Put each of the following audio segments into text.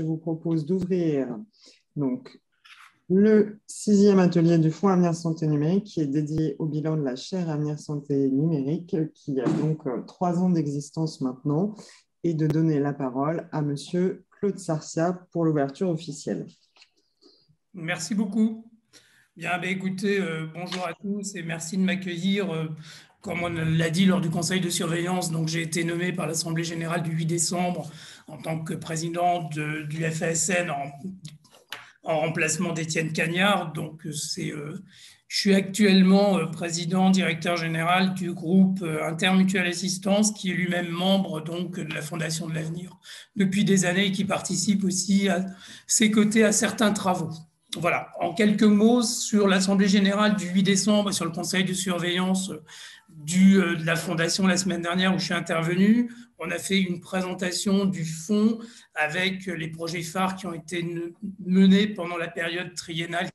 je vous propose d'ouvrir donc le sixième atelier du Fonds Avenir Santé Numérique qui est dédié au bilan de la chaire Avenir Santé Numérique qui a donc euh, trois ans d'existence maintenant et de donner la parole à Monsieur Claude Sarcia pour l'ouverture officielle. Merci beaucoup. Bien, ben, écoutez, euh, bonjour à tous et merci de m'accueillir. Euh, comme on l'a dit lors du conseil de surveillance, donc j'ai été nommé par l'Assemblée générale du 8 décembre en tant que président du FASN en en remplacement d'Étienne Cagnard. Donc, c'est, euh, je suis actuellement euh, président, directeur général du groupe euh, Intermutuel Assistance, qui est lui-même membre donc, de la Fondation de l'Avenir depuis des années et qui participe aussi à ses côtés à certains travaux. Voilà, en quelques mots sur l'Assemblée générale du 8 décembre et sur le conseil de surveillance du, de la Fondation la semaine dernière où je suis intervenu, on a fait une présentation du fonds avec les projets phares qui ont été menés pendant la période triennale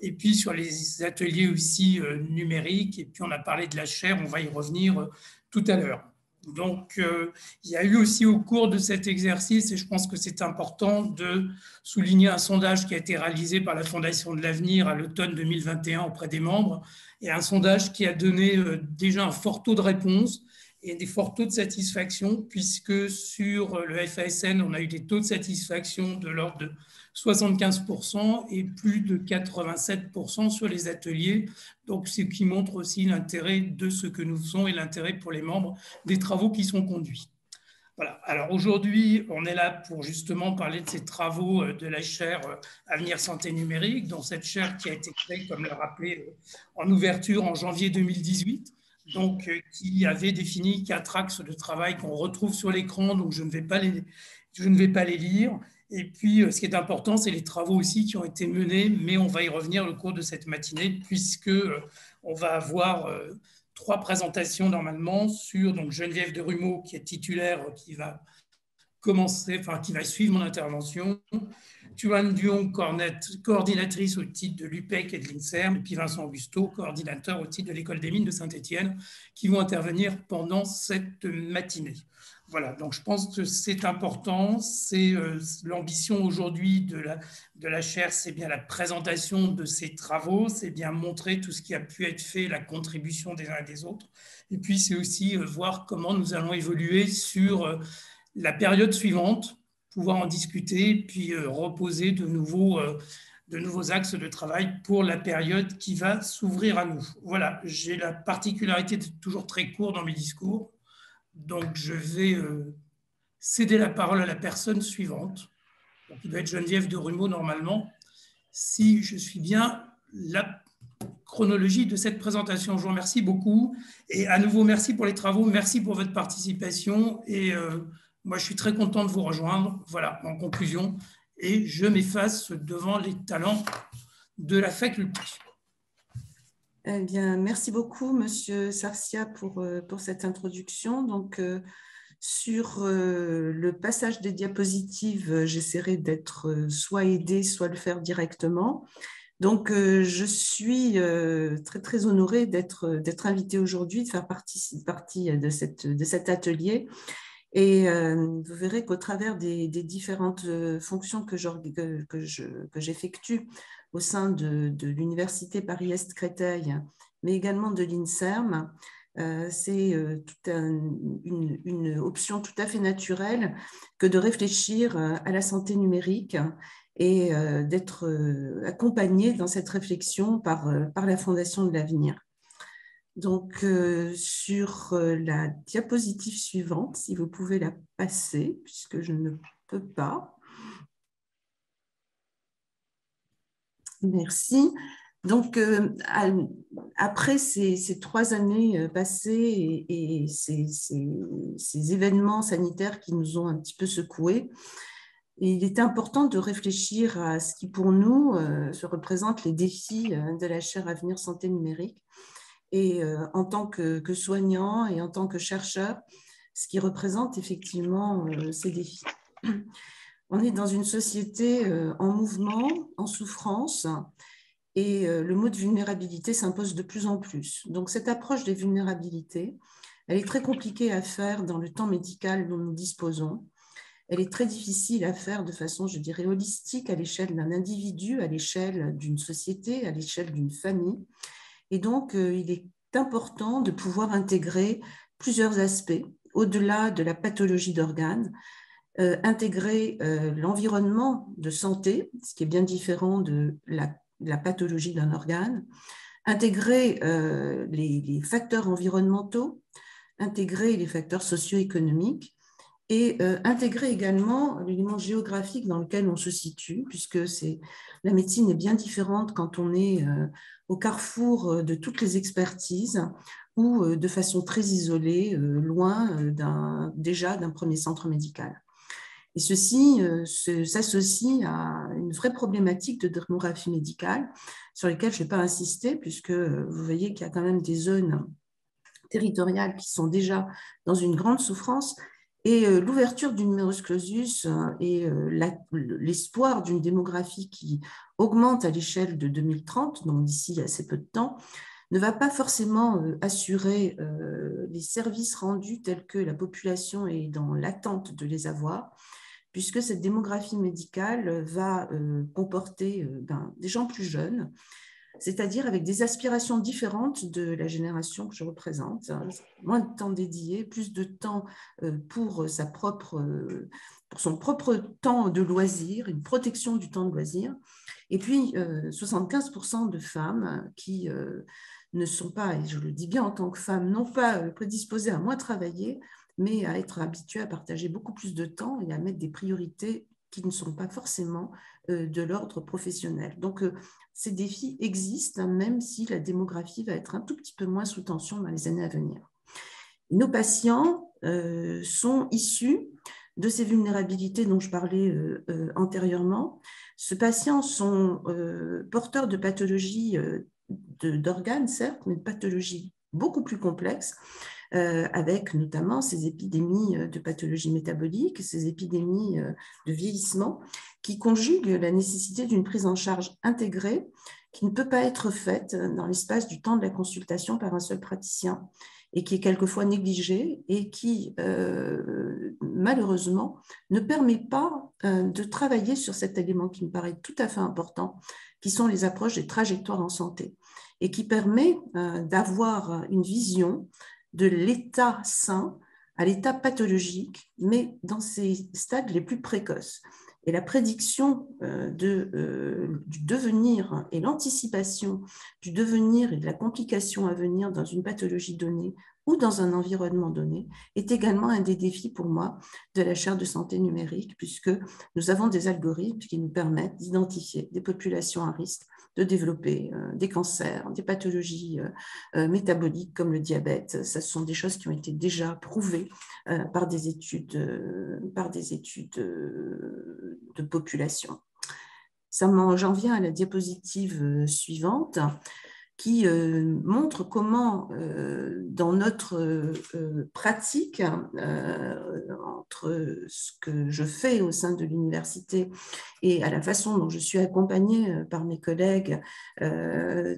et puis sur les ateliers aussi euh, numériques, et puis on a parlé de la chaire, on va y revenir euh, tout à l'heure. Donc, euh, il y a eu aussi au cours de cet exercice, et je pense que c'est important de souligner un sondage qui a été réalisé par la Fondation de l'Avenir à l'automne 2021 auprès des membres, et un sondage qui a donné déjà un fort taux de réponse, et des forts taux de satisfaction, puisque sur le FASN, on a eu des taux de satisfaction de l'ordre de 75% et plus de 87% sur les ateliers. Donc, ce qui montre aussi l'intérêt de ce que nous faisons et l'intérêt pour les membres des travaux qui sont conduits. Voilà. Alors aujourd'hui, on est là pour justement parler de ces travaux euh, de la chaire euh, Avenir Santé Numérique, dont cette chaire qui a été créée, comme l'a rappelé, euh, en ouverture en janvier 2018 donc, euh, qui avait défini quatre axes de travail qu'on retrouve sur l'écran, donc je ne, vais pas les, je ne vais pas les lire. Et puis, euh, ce qui est important, c'est les travaux aussi qui ont été menés, mais on va y revenir au cours de cette matinée, puisque euh, on va avoir trois présentations normalement sur donc Geneviève de Rumeau, qui est titulaire, qui va commencer, enfin, qui va suivre mon intervention, Tuan Dion, coordinatrice au titre de l'UPEC et de l'INSERM, et puis Vincent Augusto, coordinateur au titre de l'École des mines de Saint-Étienne, qui vont intervenir pendant cette matinée. Voilà, donc je pense que c'est important. C'est euh, l'ambition aujourd'hui de la, de la chaire, c'est bien la présentation de ces travaux, c'est bien montrer tout ce qui a pu être fait, la contribution des uns et des autres. Et puis c'est aussi euh, voir comment nous allons évoluer sur euh, la période suivante pouvoir en discuter, puis euh, reposer de nouveaux, euh, de nouveaux axes de travail pour la période qui va s'ouvrir à nous. Voilà, j'ai la particularité d'être toujours très court dans mes discours, donc je vais euh, céder la parole à la personne suivante, il doit être Geneviève de Rumeau normalement, si je suis bien la chronologie de cette présentation. Je vous remercie beaucoup et à nouveau merci pour les travaux, merci pour votre participation et moi, je suis très content de vous rejoindre. Voilà, en conclusion, et je m'efface devant les talents de la faculté. Eh bien, merci beaucoup, Monsieur Sarcia, pour, euh, pour cette introduction. Donc, euh, sur euh, le passage des diapositives, j'essaierai d'être soit aidée, soit le faire directement. Donc, je suis très, très honorée d'être invitée aujourd'hui, de faire partie, partie de, cette, de cet atelier et euh, vous verrez qu'au travers des, différentes euh, fonctions que j'effectue au sein de, l'Université Paris-Est Créteil, mais également de l'INSERM, euh, c'est une, une, option tout à fait naturelle que de réfléchir à la santé numérique et d'être accompagné dans cette réflexion par, par la Fondation de l'avenir. Donc, euh, sur euh, la diapositive suivante, si vous pouvez la passer, puisque je ne peux pas. Merci. Donc, euh, après ces, trois années passées et, ces, événements sanitaires qui nous ont un petit peu secoués, il est important de réfléchir à ce qui, pour nous, se représente les défis de la chaire Avenir Santé Numérique et euh, en tant que, soignant et en tant que chercheur, ce qui représente effectivement euh, ces défis. On est dans une société euh, en mouvement, en souffrance, et le mot de vulnérabilité s'impose de plus en plus. Donc cette approche des vulnérabilités, elle est très compliquée à faire dans le temps médical dont nous disposons. elle est très difficile à faire de façon, je dirais, holistique à l'échelle d'un individu, à l'échelle d'une société, à l'échelle d'une famille. Et donc, euh, il est important de pouvoir intégrer plusieurs aspects au-delà de la pathologie d'organes, euh, intégrer euh, l'environnement de santé, ce qui est bien différent de la, pathologie d'un organe, intégrer les, les, facteurs environnementaux, intégrer les facteurs socio-économiques et intégrer également l'élément géographique dans lequel on se situe, puisque la médecine est bien différente quand on est au carrefour euh, de toutes les expertises ou de façon très isolée, loin d'un, déjà d'un premier centre médical. Et ceci s'associe à une vraie problématique de démographie médicale sur laquelle je ne vais pas insister, puisque vous voyez qu'il y a quand même des zones territoriales qui sont déjà dans une grande souffrance et euh, l'ouverture du numerus clausus euh, et euh, l'espoir d'une démographie qui augmente à l'échelle de 2030, donc d'ici assez peu de temps, ne va pas forcément assurer les services rendus tels que la population est dans l'attente de les avoir, puisque cette démographie médicale va comporter ben, des gens plus jeunes c'est-à-dire avec des aspirations différentes de la génération que je représente. Moins de temps dédié, plus de temps euh, pour, sa propre, euh, pour son propre temps de loisir, une protection du temps de loisir. Et puis, 75% euh, de femmes qui ne sont pas, et je le dis bien en tant que femme, non pas prédisposées à moins travailler, mais à être habituées à partager beaucoup plus de temps et à mettre des priorités qui ne sont pas forcément de l'ordre professionnel. Donc, ces défis existent, hein, même si la démographie va être un tout petit peu moins sous tension dans les années à venir. Nos patients euh, sont issus de ces vulnérabilités dont je parlais euh, euh, antérieurement. Ces patients sont porteurs de pathologies d'organes, certes, mais de pathologies beaucoup plus complexes, avec notamment ces épidémies de pathologies métaboliques, ces épidémies de vieillissement, qui conjugue la nécessité d'une prise en charge intégrée qui ne peut pas être faite dans l'espace du temps de la consultation par un seul praticien et qui est quelquefois négligée et qui, euh, malheureusement, ne permet pas euh, de travailler sur cet élément qui me paraît tout à fait important, qui sont les approches des trajectoires en santé, et qui permet euh, d'avoir une vision de l'état sain à l'état pathologique, mais dans ces stades les plus précoces. Et la prédiction euh, euh, du devenir et l'anticipation du devenir et de la complication à venir dans une pathologie donnée ou dans un environnement donné est également un des défis pour moi de la chaire de santé numérique, puisque nous avons des algorithmes qui nous permettent d'identifier des populations à risque de développer euh, des cancers, des pathologies euh, euh, métaboliques comme le diabète. Ce sont des choses qui ont été déjà prouvées par des études, par des études de population. J'en viens à la diapositive suivante qui euh, montre comment, euh, dans notre euh, pratique, entre ce que je fais au sein de l'université et à la façon dont je suis accompagnée par mes collègues,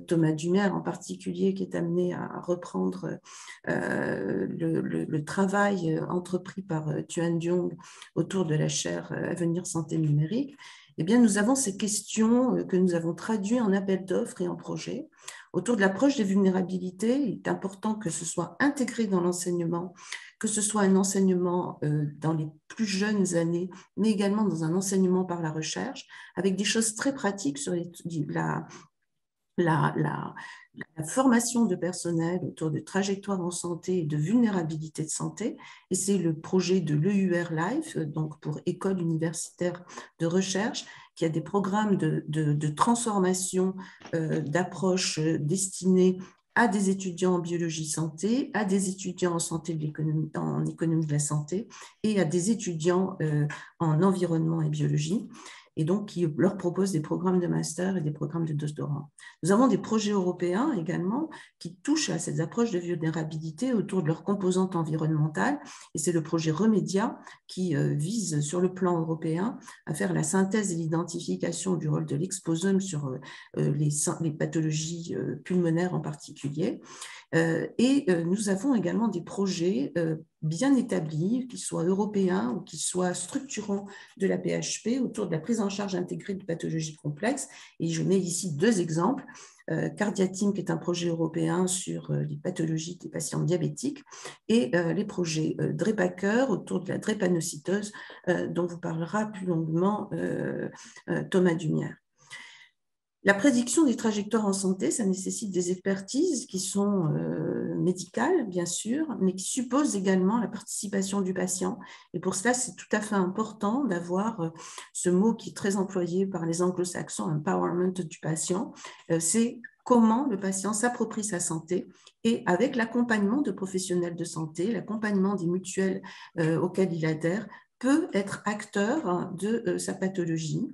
Thomas Dumer en particulier, qui est amené à reprendre le, travail entrepris par Tuan Diong autour de la chaire Avenir Santé Numérique, eh bien, nous avons ces questions que nous avons traduites en appel d'offres et en projet Autour de l'approche des vulnérabilités, il est important que ce soit intégré dans l'enseignement, que ce soit un enseignement euh, dans les plus jeunes années, mais également dans un enseignement par la recherche, avec des choses très pratiques sur la, la, formation de personnel autour de trajectoires en santé et de vulnérabilité de santé. Et c'est le projet de l'EUR Life, donc pour École universitaire de recherche, qui a des programmes de, transformation euh, d'approches euh, destinées à des étudiants en biologie santé, à des étudiants en économie de la santé et à des étudiants euh, en environnement et biologie et donc qui leur proposent des programmes de master et des programmes de doctorat. Nous avons des projets européens également qui touchent à ces approches de vulnérabilité autour de leurs composantes environnementales, et c'est le projet Remedia qui euh, vise sur le plan européen à faire la synthèse et l'identification du rôle de l'exposome sur euh, les, les, pathologies euh, pulmonaires en particulier. Et nous avons également des projets bien établis, qu'ils soient européens ou qu'ils soient structurants de la PHP autour de la prise en charge intégrée de pathologies complexes. Et je mets ici deux exemples. Euh, Cardiatim, qui est un projet européen sur euh, les pathologies des patients diabétiques, et euh, les projets Drepacker autour de la drépanocytose, dont vous parlera plus longuement Thomas Dumière. La prédiction des trajectoires en santé, ça nécessite des expertises qui sont euh, médicales, bien sûr, mais qui supposent également la participation du patient. Et pour cela, c'est tout à fait important d'avoir euh, ce mot qui est très employé par les anglo-saxons, empowerment du patient. Euh, c'est comment le patient s'approprie sa santé et avec l'accompagnement de professionnels de santé, l'accompagnement des mutuelles auxquelles il adhère, peut être acteur de sa pathologie,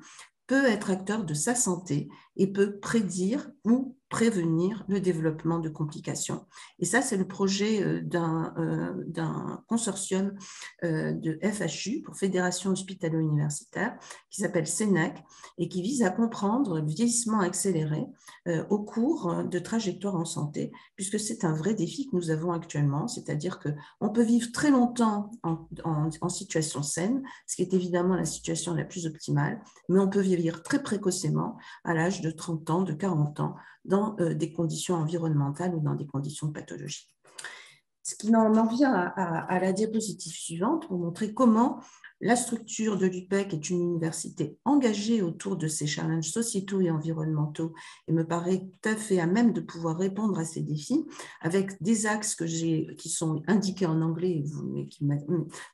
peut être acteur de sa santé et peut prédire ou prévenir le développement de complications. Et ça, c'est le projet euh, euh, d'un consortium euh, de FHU, pour Fédération Hospitalo-Universitaire, qui s'appelle SENEC et qui vise à comprendre le vieillissement accéléré au cours de trajectoires en santé, puisque c'est un vrai défi que nous avons actuellement, c'est-à-dire qu'on peut vivre très longtemps en, en situation saine, ce qui est évidemment la situation la plus optimale, mais on peut vieillir très précocement à l'âge de 30 ans, de 40 ans, dans euh, des conditions environnementales ou dans des conditions pathologiques. Ce qui en vient à, la diapositive suivante pour montrer comment la structure de l'UPEC est une université engagée autour de ces challenges sociétaux et environnementaux et me paraît tout à fait à même de pouvoir répondre à ces défis avec des axes que qui sont indiqués en anglais mais qui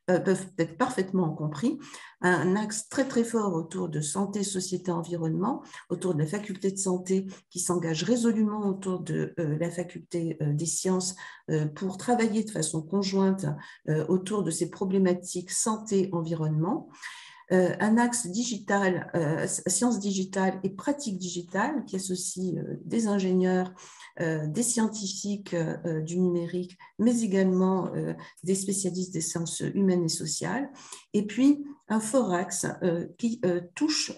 euh, peuvent être parfaitement compris. Un axe très très fort autour de santé, société, environnement, autour de la faculté de santé qui s'engage résolument autour de euh, la faculté euh, des sciences pour travailler de façon conjointe autour de ces problématiques santé, environnement euh, un axe digital, euh, sciences digitales et pratiques digitales qui associe euh, des ingénieurs, des scientifiques du numérique, mais également des spécialistes des sciences humaines et sociales. Et puis un fort axe qui touche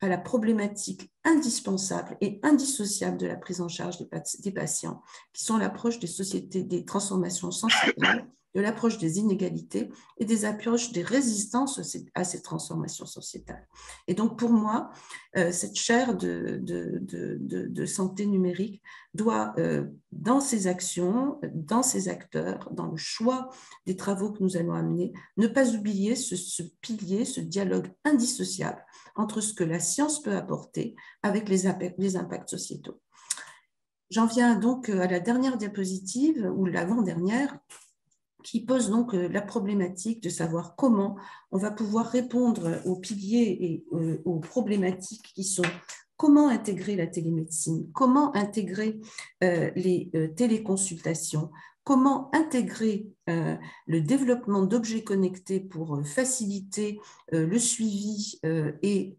à la problématique indispensable et indissociable de la prise en charge des, patients, qui sont l'approche des sociétés des transformations sensibles de l'approche des inégalités et des approches des résistances à ces transformations sociétales. Et donc, pour moi, euh, cette chaire de, santé numérique doit, euh, dans ses actions, dans ses acteurs, dans le choix des travaux que nous allons amener, ne pas oublier ce pilier, ce dialogue indissociable entre ce que la science peut apporter avec les, impacts sociétaux. J'en viens donc à la dernière diapositive, ou l'avant-dernière, qui pose donc euh, la problématique de savoir comment on va pouvoir répondre aux piliers et euh, aux problématiques qui sont comment intégrer la télémédecine, comment intégrer euh, les téléconsultations, comment intégrer euh, le développement d'objets connectés pour euh, faciliter euh, le suivi et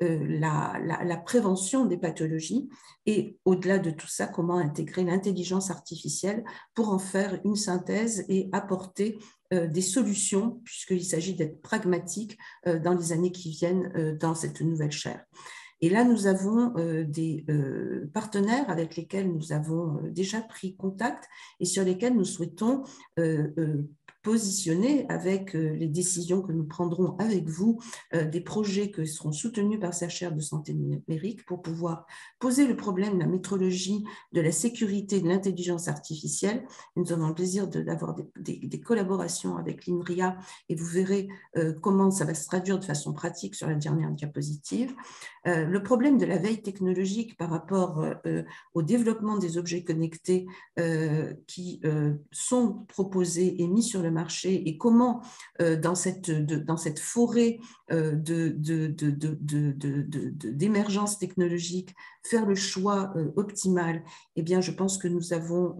la, prévention des pathologies, et au-delà de tout ça, comment intégrer l'intelligence artificielle pour en faire une synthèse et apporter des solutions, puisqu'il s'agit d'être pragmatique dans les années qui viennent dans cette nouvelle chaire? Et là, nous avons euh, des euh, partenaires avec lesquels nous avons euh, déjà pris contact et sur lesquels nous souhaitons positionner avec euh, les décisions que nous prendrons avec vous, euh, des projets qui seront soutenus par sa chaire de santé numérique pour pouvoir poser le problème de la métrologie, de la sécurité, de l'intelligence artificielle. Nous avons le plaisir d'avoir des, collaborations avec l'INRIA et vous verrez euh, comment ça va se traduire de façon pratique sur la dernière diapositive. le problème de la veille technologique par rapport au développement des objets connectés qui sont proposés et mis sur le marché et comment euh, dans, cette, forêt euh, d'émergence technologique faire le choix euh, optimal, eh bien, je pense que nous avons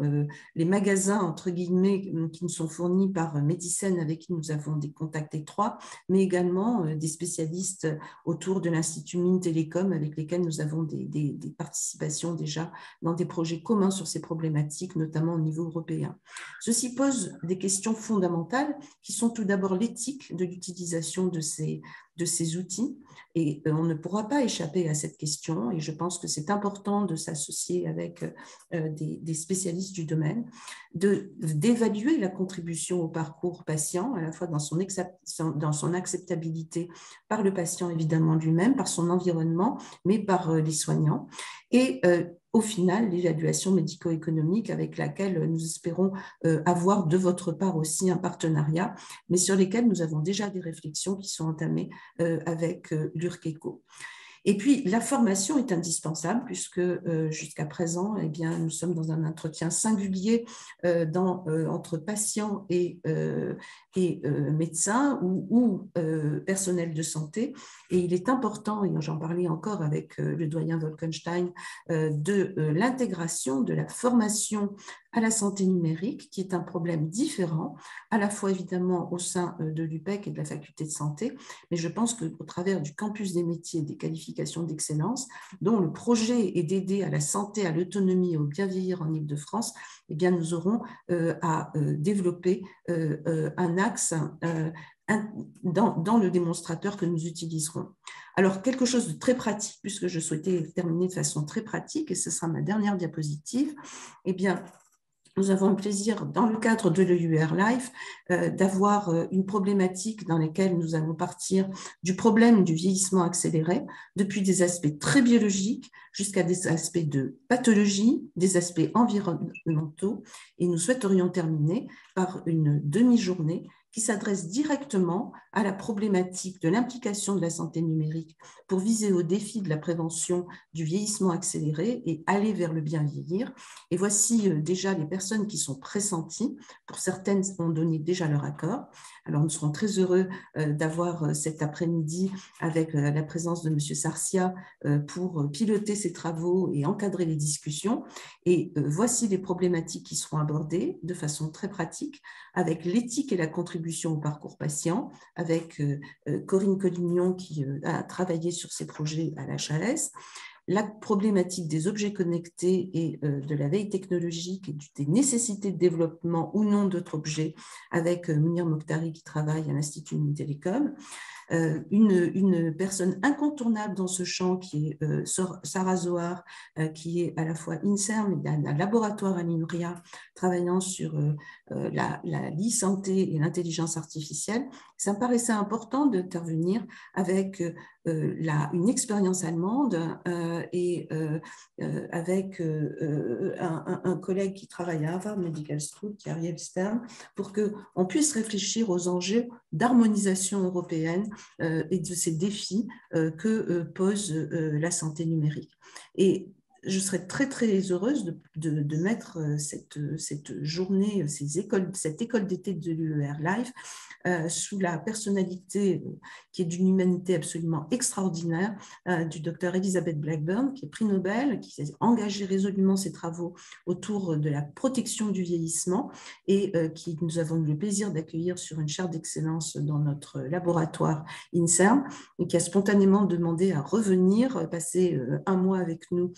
les magasins, entre guillemets, qui nous sont fournis par Medicine, avec qui nous avons des contacts étroits, mais également des spécialistes autour de l'Institut Mines Télécom, avec lesquels nous avons des, des participations déjà dans des projets communs sur ces problématiques, notamment au niveau européen. Ceci pose des questions fondamentales qui sont tout d'abord l'éthique de l'utilisation de ces, de ces outils. Et euh, on ne pourra pas échapper à cette question. Et je pense que c'est important de s'associer avec euh, des, spécialistes du domaine, d'évaluer la contribution au parcours patient, à la fois dans son, dans son acceptabilité par le patient évidemment lui-même, par son environnement, mais par euh, les soignants. Et au final l'évaluation médico-économique avec laquelle nous espérons euh, avoir de votre part aussi un partenariat, mais sur lesquels nous avons déjà des réflexions qui sont entamées euh, avec euh, l'URCECO. Et puis, la formation est indispensable puisque euh, jusqu'à présent, eh bien, nous sommes dans un entretien singulier euh, euh, entre patients et, et médecins ou, ou personnel de santé. Et il est important, et j'en parlais encore avec le doyen Wolkenstein, de l'intégration de la formation à la santé numérique, qui est un problème différent, à la fois évidemment au sein de l'UPEC et de la faculté de santé, mais je pense qu'au travers du campus des métiers et des qualifications d'excellence, dont le projet est d'aider à la santé, à l'autonomie et au bien vieillir en Ile-de-France, eh bien, nous aurons euh, à euh, développer euh, un axe dans, dans, le démonstrateur que nous utiliserons. Alors, quelque chose de très pratique, puisque je souhaitais terminer de façon très pratique, et ce sera ma dernière diapositive, eh bien, nous avons le plaisir, dans le cadre de l'EUR Life, euh, d'avoir euh, une problématique dans laquelle nous allons partir du problème du vieillissement accéléré, depuis des aspects très biologiques jusqu'à des aspects de pathologie, des aspects environnementaux. Et nous souhaiterions terminer par une demi-journée qui s'adresse directement à la problématique de l'implication de la santé numérique pour viser au défi de la prévention du vieillissement accéléré et aller vers le bien vieillir. Et voici euh, déjà les personnes qui sont pressenties. Pour certaines, ont donné déjà leur accord. Alors, nous serons très heureux euh, d'avoir euh, cet après-midi avec la présence de M. Sarcia pour piloter ces travaux et encadrer les discussions. Et voici les problématiques qui seront abordées de façon très pratique avec l'éthique et la contribution au parcours patient, avec euh, euh, Corinne Collignon qui euh, a travaillé sur ces projets à l'HAS, la problématique des objets connectés et de la veille technologique et des nécessités de développement ou non d'autres objets avec Mounir Mokhtari qui travaille à l'Institut Télécom. Euh, une, personne incontournable dans ce champ qui est euh, Sarah Zohar, euh, qui est à la fois INSERM et un laboratoire à l'INRIA travaillant sur la, l'e-santé et l'intelligence artificielle. Ça me paraissait important d'intervenir avec une expérience allemande et avec un, collègue qui travaille à Harvard Medical School, qui est Ariel Stern, pour qu'on puisse réfléchir aux enjeux d'harmonisation européenne et de ces défis euh, que euh, pose la santé numérique. Je serais très très heureuse de, de, mettre cette, cette, journée, ces écoles, cette école d'été de l'UER Live euh, sous la personnalité euh, qui est d'une humanité absolument extraordinaire euh, du docteur Elizabeth Blackburn, qui est prix Nobel, qui s'est engagé résolument ses travaux autour de la protection du vieillissement et qui nous avons eu le plaisir d'accueillir sur une chaire d'excellence dans notre laboratoire INSERM et qui a spontanément demandé à revenir, passer un mois avec nous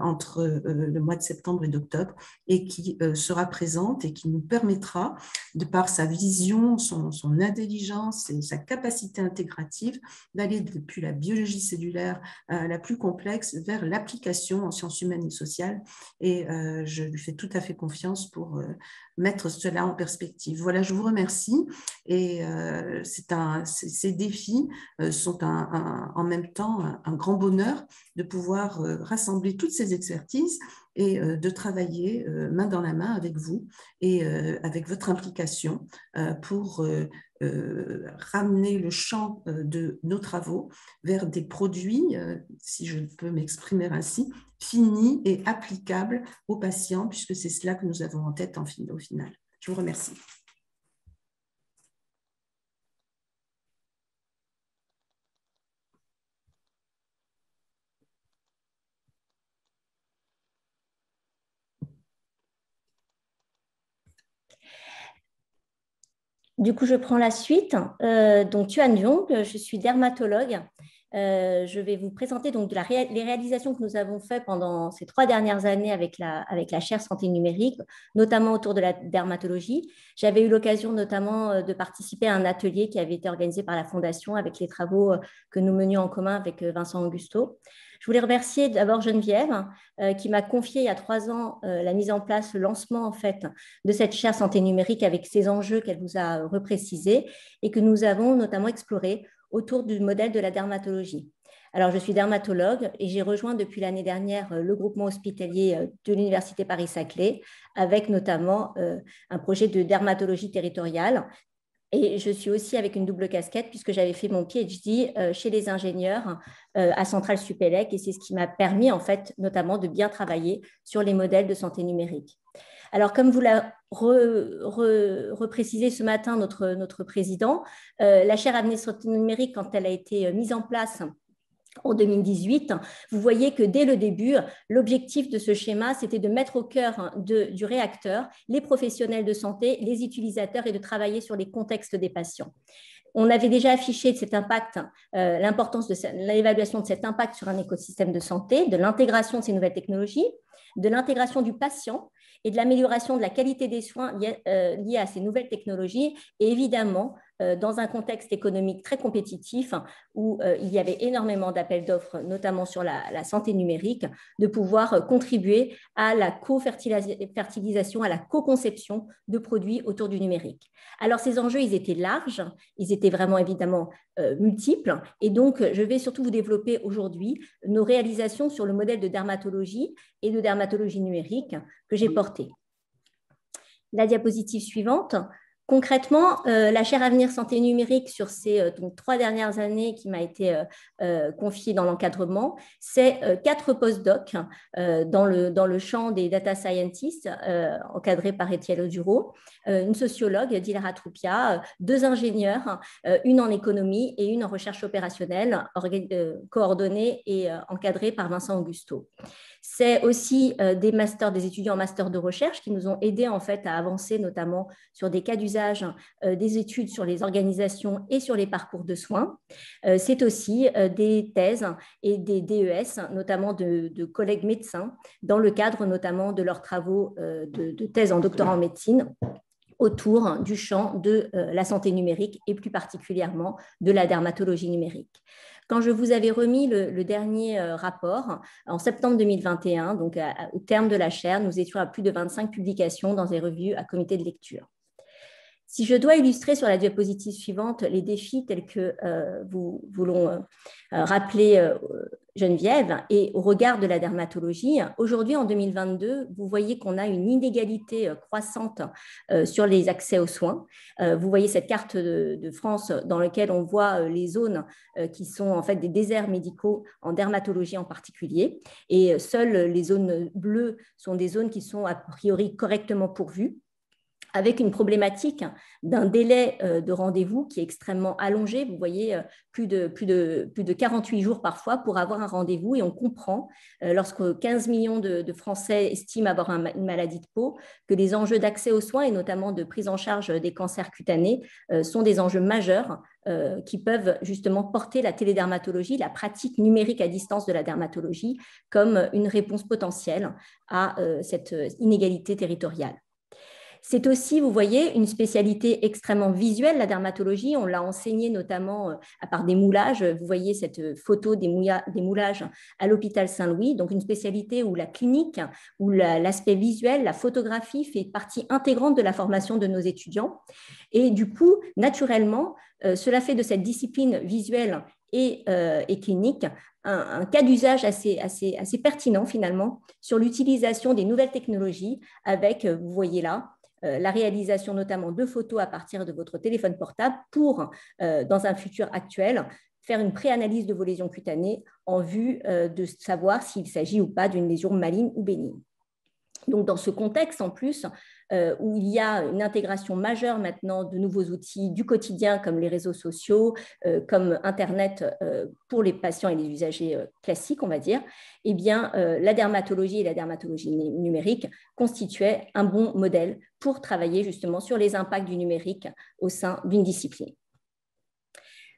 entre le mois de septembre et d'octobre et qui sera présente et qui nous permettra, de par sa vision, son, intelligence et sa capacité intégrative d'aller depuis la biologie cellulaire euh, la plus complexe vers l'application en sciences humaines et sociales. Et euh, je lui fais tout à fait confiance pour euh, mettre cela en perspective. Voilà, je vous remercie. Et un, ces défis sont un, en même temps un, grand bonheur de pouvoir rassembler toutes ces expertises et de travailler main dans la main avec vous et avec votre implication pour ramener le champ de nos travaux vers des produits, si je peux m'exprimer ainsi, finis et applicables aux patients, puisque c'est cela que nous avons en tête au final. Je vous remercie. Du coup, je prends la suite. Euh, donc, Tuan Jung, je suis dermatologue Euh, je vais vous présenter donc les réalisations que nous avons faites pendant ces trois dernières années avec la, chaire santé numérique, notamment autour de la dermatologie. J'avais eu l'occasion notamment euh, de participer à un atelier qui avait été organisé par la Fondation avec les travaux euh, que nous menions en commun avec Vincent Augusto. Je voulais remercier d'abord Geneviève qui m'a confié il y a trois ans la mise en place, le lancement en fait de cette chaire santé numérique avec ses enjeux qu'elle vous a reprécisés et que nous avons notamment exploré autour du modèle de la dermatologie. Alors, je suis dermatologue et j'ai rejoint depuis l'année dernière euh, le groupement hospitalier euh, de l'Université Paris-Saclay avec notamment euh, un projet de dermatologie territoriale. Et je suis aussi avec une double casquette puisque j'avais fait mon PhD chez les ingénieurs à Centrale Supélec et c'est ce qui m'a permis en fait notamment de bien travailler sur les modèles de santé numérique. Alors, comme vous l'a reprécisé ce matin notre, notre président, euh, la chaire administrative numérique, quand elle a été euh, mise en place en 2018, vous voyez que dès le début, l'objectif de ce schéma, c'était de mettre au cœur du réacteur les professionnels de santé, les utilisateurs et de travailler sur les contextes des patients. On avait déjà affiché de cet impact, euh, l'importance de l'évaluation de cet impact sur un écosystème de santé, de l'intégration de ces nouvelles technologies, de l'intégration du patient et de l'amélioration de la qualité des soins liés euh, à ces nouvelles technologies. Et évidemment dans un contexte économique très compétitif où euh, il y avait énormément d'appels d'offres, notamment sur la, santé numérique, de pouvoir euh, contribuer à la co-fertilisation, à la co-conception de produits autour du numérique. Alors ces enjeux, ils étaient larges, ils étaient vraiment évidemment multiples, et donc je vais surtout vous développer aujourd'hui nos réalisations sur le modèle de dermatologie et de dermatologie numérique que j'ai porté. La diapositive suivante. Concrètement, euh, la chaire Avenir Santé Numérique sur ces euh, trois dernières années qui m'a été euh, confiée dans l'encadrement, c'est quatre postdocs dans, le, dans le champ des data scientists encadrés par Étienne Oduro, une sociologue, Dilara Troupia, deux ingénieurs, une en économie et une en recherche opérationnelle, coordonnée et encadrée par Vincent Augusto. C'est aussi des des étudiants en master de recherche qui nous ont aidés en fait à avancer notamment sur des cas d'usage, euh, des études sur les organisations et sur les parcours de soins. Euh, c'est aussi des thèses et des DES, notamment de, collègues médecins, dans le cadre notamment de leurs travaux de, thèse en doctorat en médecine autour du champ de la santé numérique et plus particulièrement de la dermatologie numérique. Quand je vous avais remis le, dernier euh, rapport en septembre 2021, donc au terme de la chaire, nous étions à plus de 25 publications dans des revues à comité de lecture. Si je dois illustrer sur la diapositive suivante les défis tels que euh, vous voulons euh, rappeler Geneviève et au regard de la dermatologie, aujourd'hui en 2022, vous voyez qu'on a une inégalité croissante sur les accès aux soins. Vous voyez cette carte de, France dans laquelle on voit les zones qui sont en fait des déserts médicaux en dermatologie en particulier. Et seules les zones bleues sont des zones qui sont a priori correctement pourvues avec une problématique d'un délai euh, de rendez-vous qui est extrêmement allongé. Vous voyez, euh, plus de, plus, de, plus de 48 jours parfois pour avoir un rendez-vous. Et on comprend, euh, lorsque 15 millions de, Français estiment avoir une maladie de peau, que les enjeux d'accès aux soins et notamment de prise en charge des cancers cutanés sont des enjeux majeurs qui peuvent justement porter la télédermatologie, la pratique numérique à distance de la dermatologie, comme une réponse potentielle à cette inégalité territoriale. C'est aussi, vous voyez, une spécialité extrêmement visuelle, la dermatologie. On l'a enseigné notamment euh, à part des moulages. Vous voyez cette photo des, moulages à l'hôpital Saint-Louis. Donc, une spécialité où la clinique, où l'aspect visuel, la photographie fait partie intégrante de la formation de nos étudiants. Et du coup, naturellement, euh, cela fait de cette discipline visuelle et, euh, clinique un, cas d'usage assez, pertinent finalement sur l'utilisation des nouvelles technologies avec, vous voyez là, euh, la réalisation notamment de photos à partir de votre téléphone portable pour, euh, dans un futur actuel, faire une préanalyse de vos lésions cutanées en vue euh, de savoir s'il s'agit ou pas d'une lésion maligne ou bénigne. Donc, dans ce contexte, en plus, euh, où il y a une intégration majeure maintenant de nouveaux outils du quotidien comme les réseaux sociaux, euh, comme Internet euh, pour les patients et les usagers classiques, on va dire, eh bien, la dermatologie et la dermatologie numérique constituaient un bon modèle pour travailler justement sur les impacts du numérique au sein d'une discipline.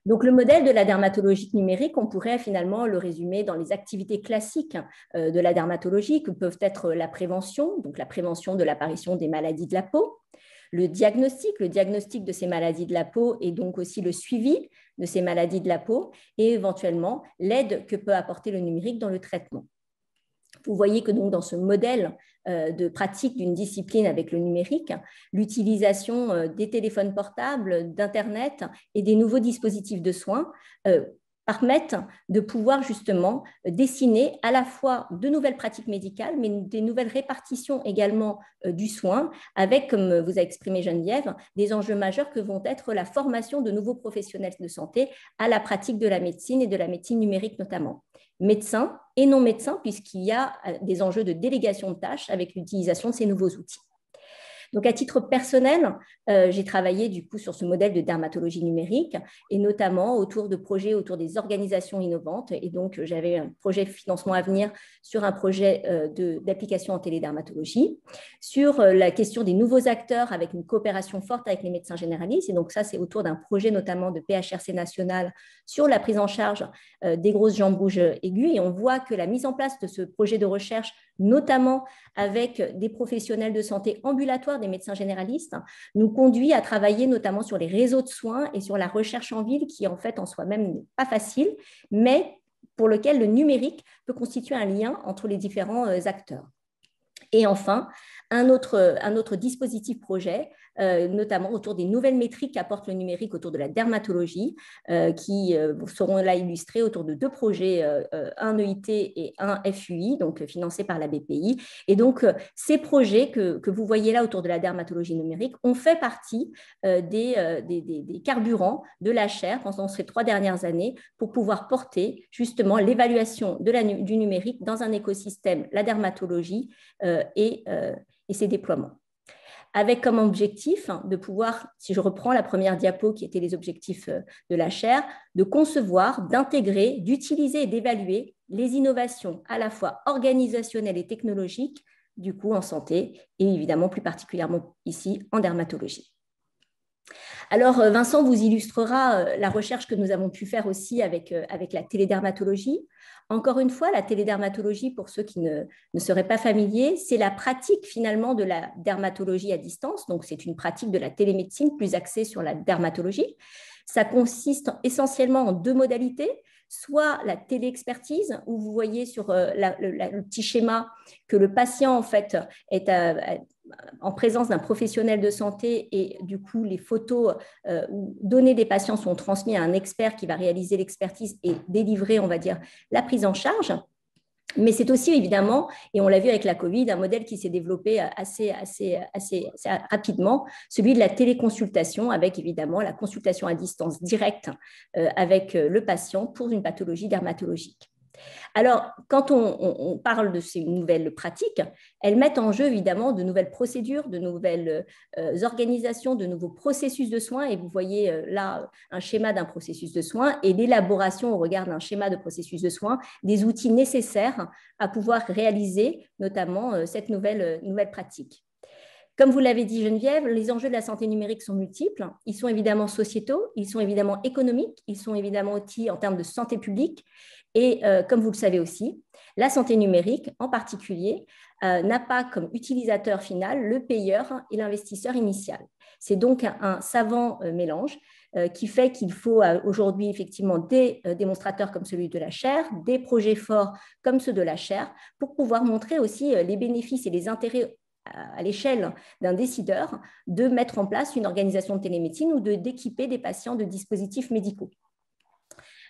Donc le modèle de la dermatologie numérique, on pourrait finalement le résumer dans les activités classiques euh, de la dermatologie, que peuvent être la prévention, donc la prévention de l'apparition des maladies de la peau, le diagnostic, le diagnostic de ces maladies de la peau et donc aussi le suivi de ces maladies de la peau et éventuellement l'aide que peut apporter le numérique dans le traitement. Vous voyez que dans ce modèle euh, de pratique d'une discipline avec le numérique, l'utilisation euh, des téléphones portables, d'Internet et des nouveaux dispositifs de soins euh, permettent de pouvoir justement dessiner à la fois de nouvelles pratiques médicales, mais des nouvelles répartitions également du soin, avec, comme vous a exprimé Geneviève, des enjeux majeurs que vont être la formation de nouveaux professionnels de santé à la pratique de la médecine et de la médecine numérique notamment médecins et non médecins, puisqu'il y a euh, des enjeux de délégation de tâches avec l'utilisation de ces nouveaux outils. Donc, à titre personnel, euh, j'ai travaillé du coup sur ce modèle de dermatologie numérique et notamment autour de projets autour des organisations innovantes. Et donc, j'avais un projet financement à venir sur un projet euh, d'application en télédermatologie, sur euh, la question des nouveaux acteurs avec une coopération forte avec les médecins généralistes. Et donc, ça, c'est autour d'un projet notamment de PHRC national sur la prise en charge des grosses jambes rouges aiguës. Et on voit que la mise en place de ce projet de recherche notamment avec des professionnels de santé ambulatoires, des médecins généralistes, nous conduit à travailler notamment sur les réseaux de soins et sur la recherche en ville, qui en fait en soi-même n'est pas facile, mais pour lequel le numérique peut constituer un lien entre les différents euh, acteurs. Et enfin, un autre, un autre dispositif projet euh, notamment autour des nouvelles métriques qu'apporte le numérique autour de la dermatologie, euh, qui euh, seront là illustrées autour de deux projets, un EIT et un FUI, donc financés par la BPI. Et donc, ces projets que, que, vous voyez là autour de la dermatologie numérique ont fait partie des, des, des, carburants de la chaire pendant ces trois dernières années pour pouvoir porter justement l'évaluation du numérique dans un écosystème, la dermatologie et, et ses déploiements avec comme objectif de pouvoir, si je reprends la première diapo qui était les objectifs euh, de la chaire, de concevoir, d'intégrer, d'utiliser et d'évaluer les innovations à la fois organisationnelles et technologiques, du coup en santé et évidemment plus particulièrement ici en dermatologie. Alors, euh, Vincent vous illustrera euh, la recherche que nous avons pu faire aussi avec, avec la télédermatologie. Encore une fois, la télédermatologie, pour ceux qui ne, seraient pas familiers, c'est la pratique finalement de la dermatologie à distance. Donc, c'est une pratique de la télémédecine plus axée sur la dermatologie. Ça consiste essentiellement en deux modalités soit la téléexpertise, où vous voyez sur euh, le, petit schéma que le patient en fait est en présence d'un professionnel de santé et du coup les photos euh, ou données des patients sont transmises à un expert qui va réaliser l'expertise et délivrer, on va dire, la prise en charge. Mais c'est aussi évidemment, et on l'a vu avec la Covid, un modèle qui s'est développé assez, assez, rapidement, celui de la téléconsultation, avec évidemment la consultation à distance directe euh, avec euh, le patient pour une pathologie dermatologique. Alors, quand on, parle de ces nouvelles pratiques, elles mettent en jeu évidemment de nouvelles procédures, de nouvelles euh, organisations, de nouveaux processus de soins. Et vous voyez euh, là un schéma d'un processus de soins et l'élaboration au regard d'un schéma de processus de soins des outils nécessaires à pouvoir réaliser notamment euh, cette nouvelle, nouvelle pratique. Comme vous l'avez dit Geneviève, les enjeux de la santé numérique sont multiples. Ils sont évidemment sociétaux, ils sont évidemment économiques, ils sont évidemment aussi en termes de santé publique. Et euh, comme vous le savez aussi, la santé numérique en particulier euh, n'a pas comme utilisateur final le payeur et l'investisseur initial. C'est donc un, savant euh, mélange qui fait qu'il faut aujourd'hui effectivement des démonstrateurs comme celui de la chaire, des projets forts comme ceux de la chaire, pour pouvoir montrer aussi les bénéfices et les intérêts à l'échelle d'un décideur de mettre en place une organisation de télémédecine ou d'équiper des patients de dispositifs médicaux.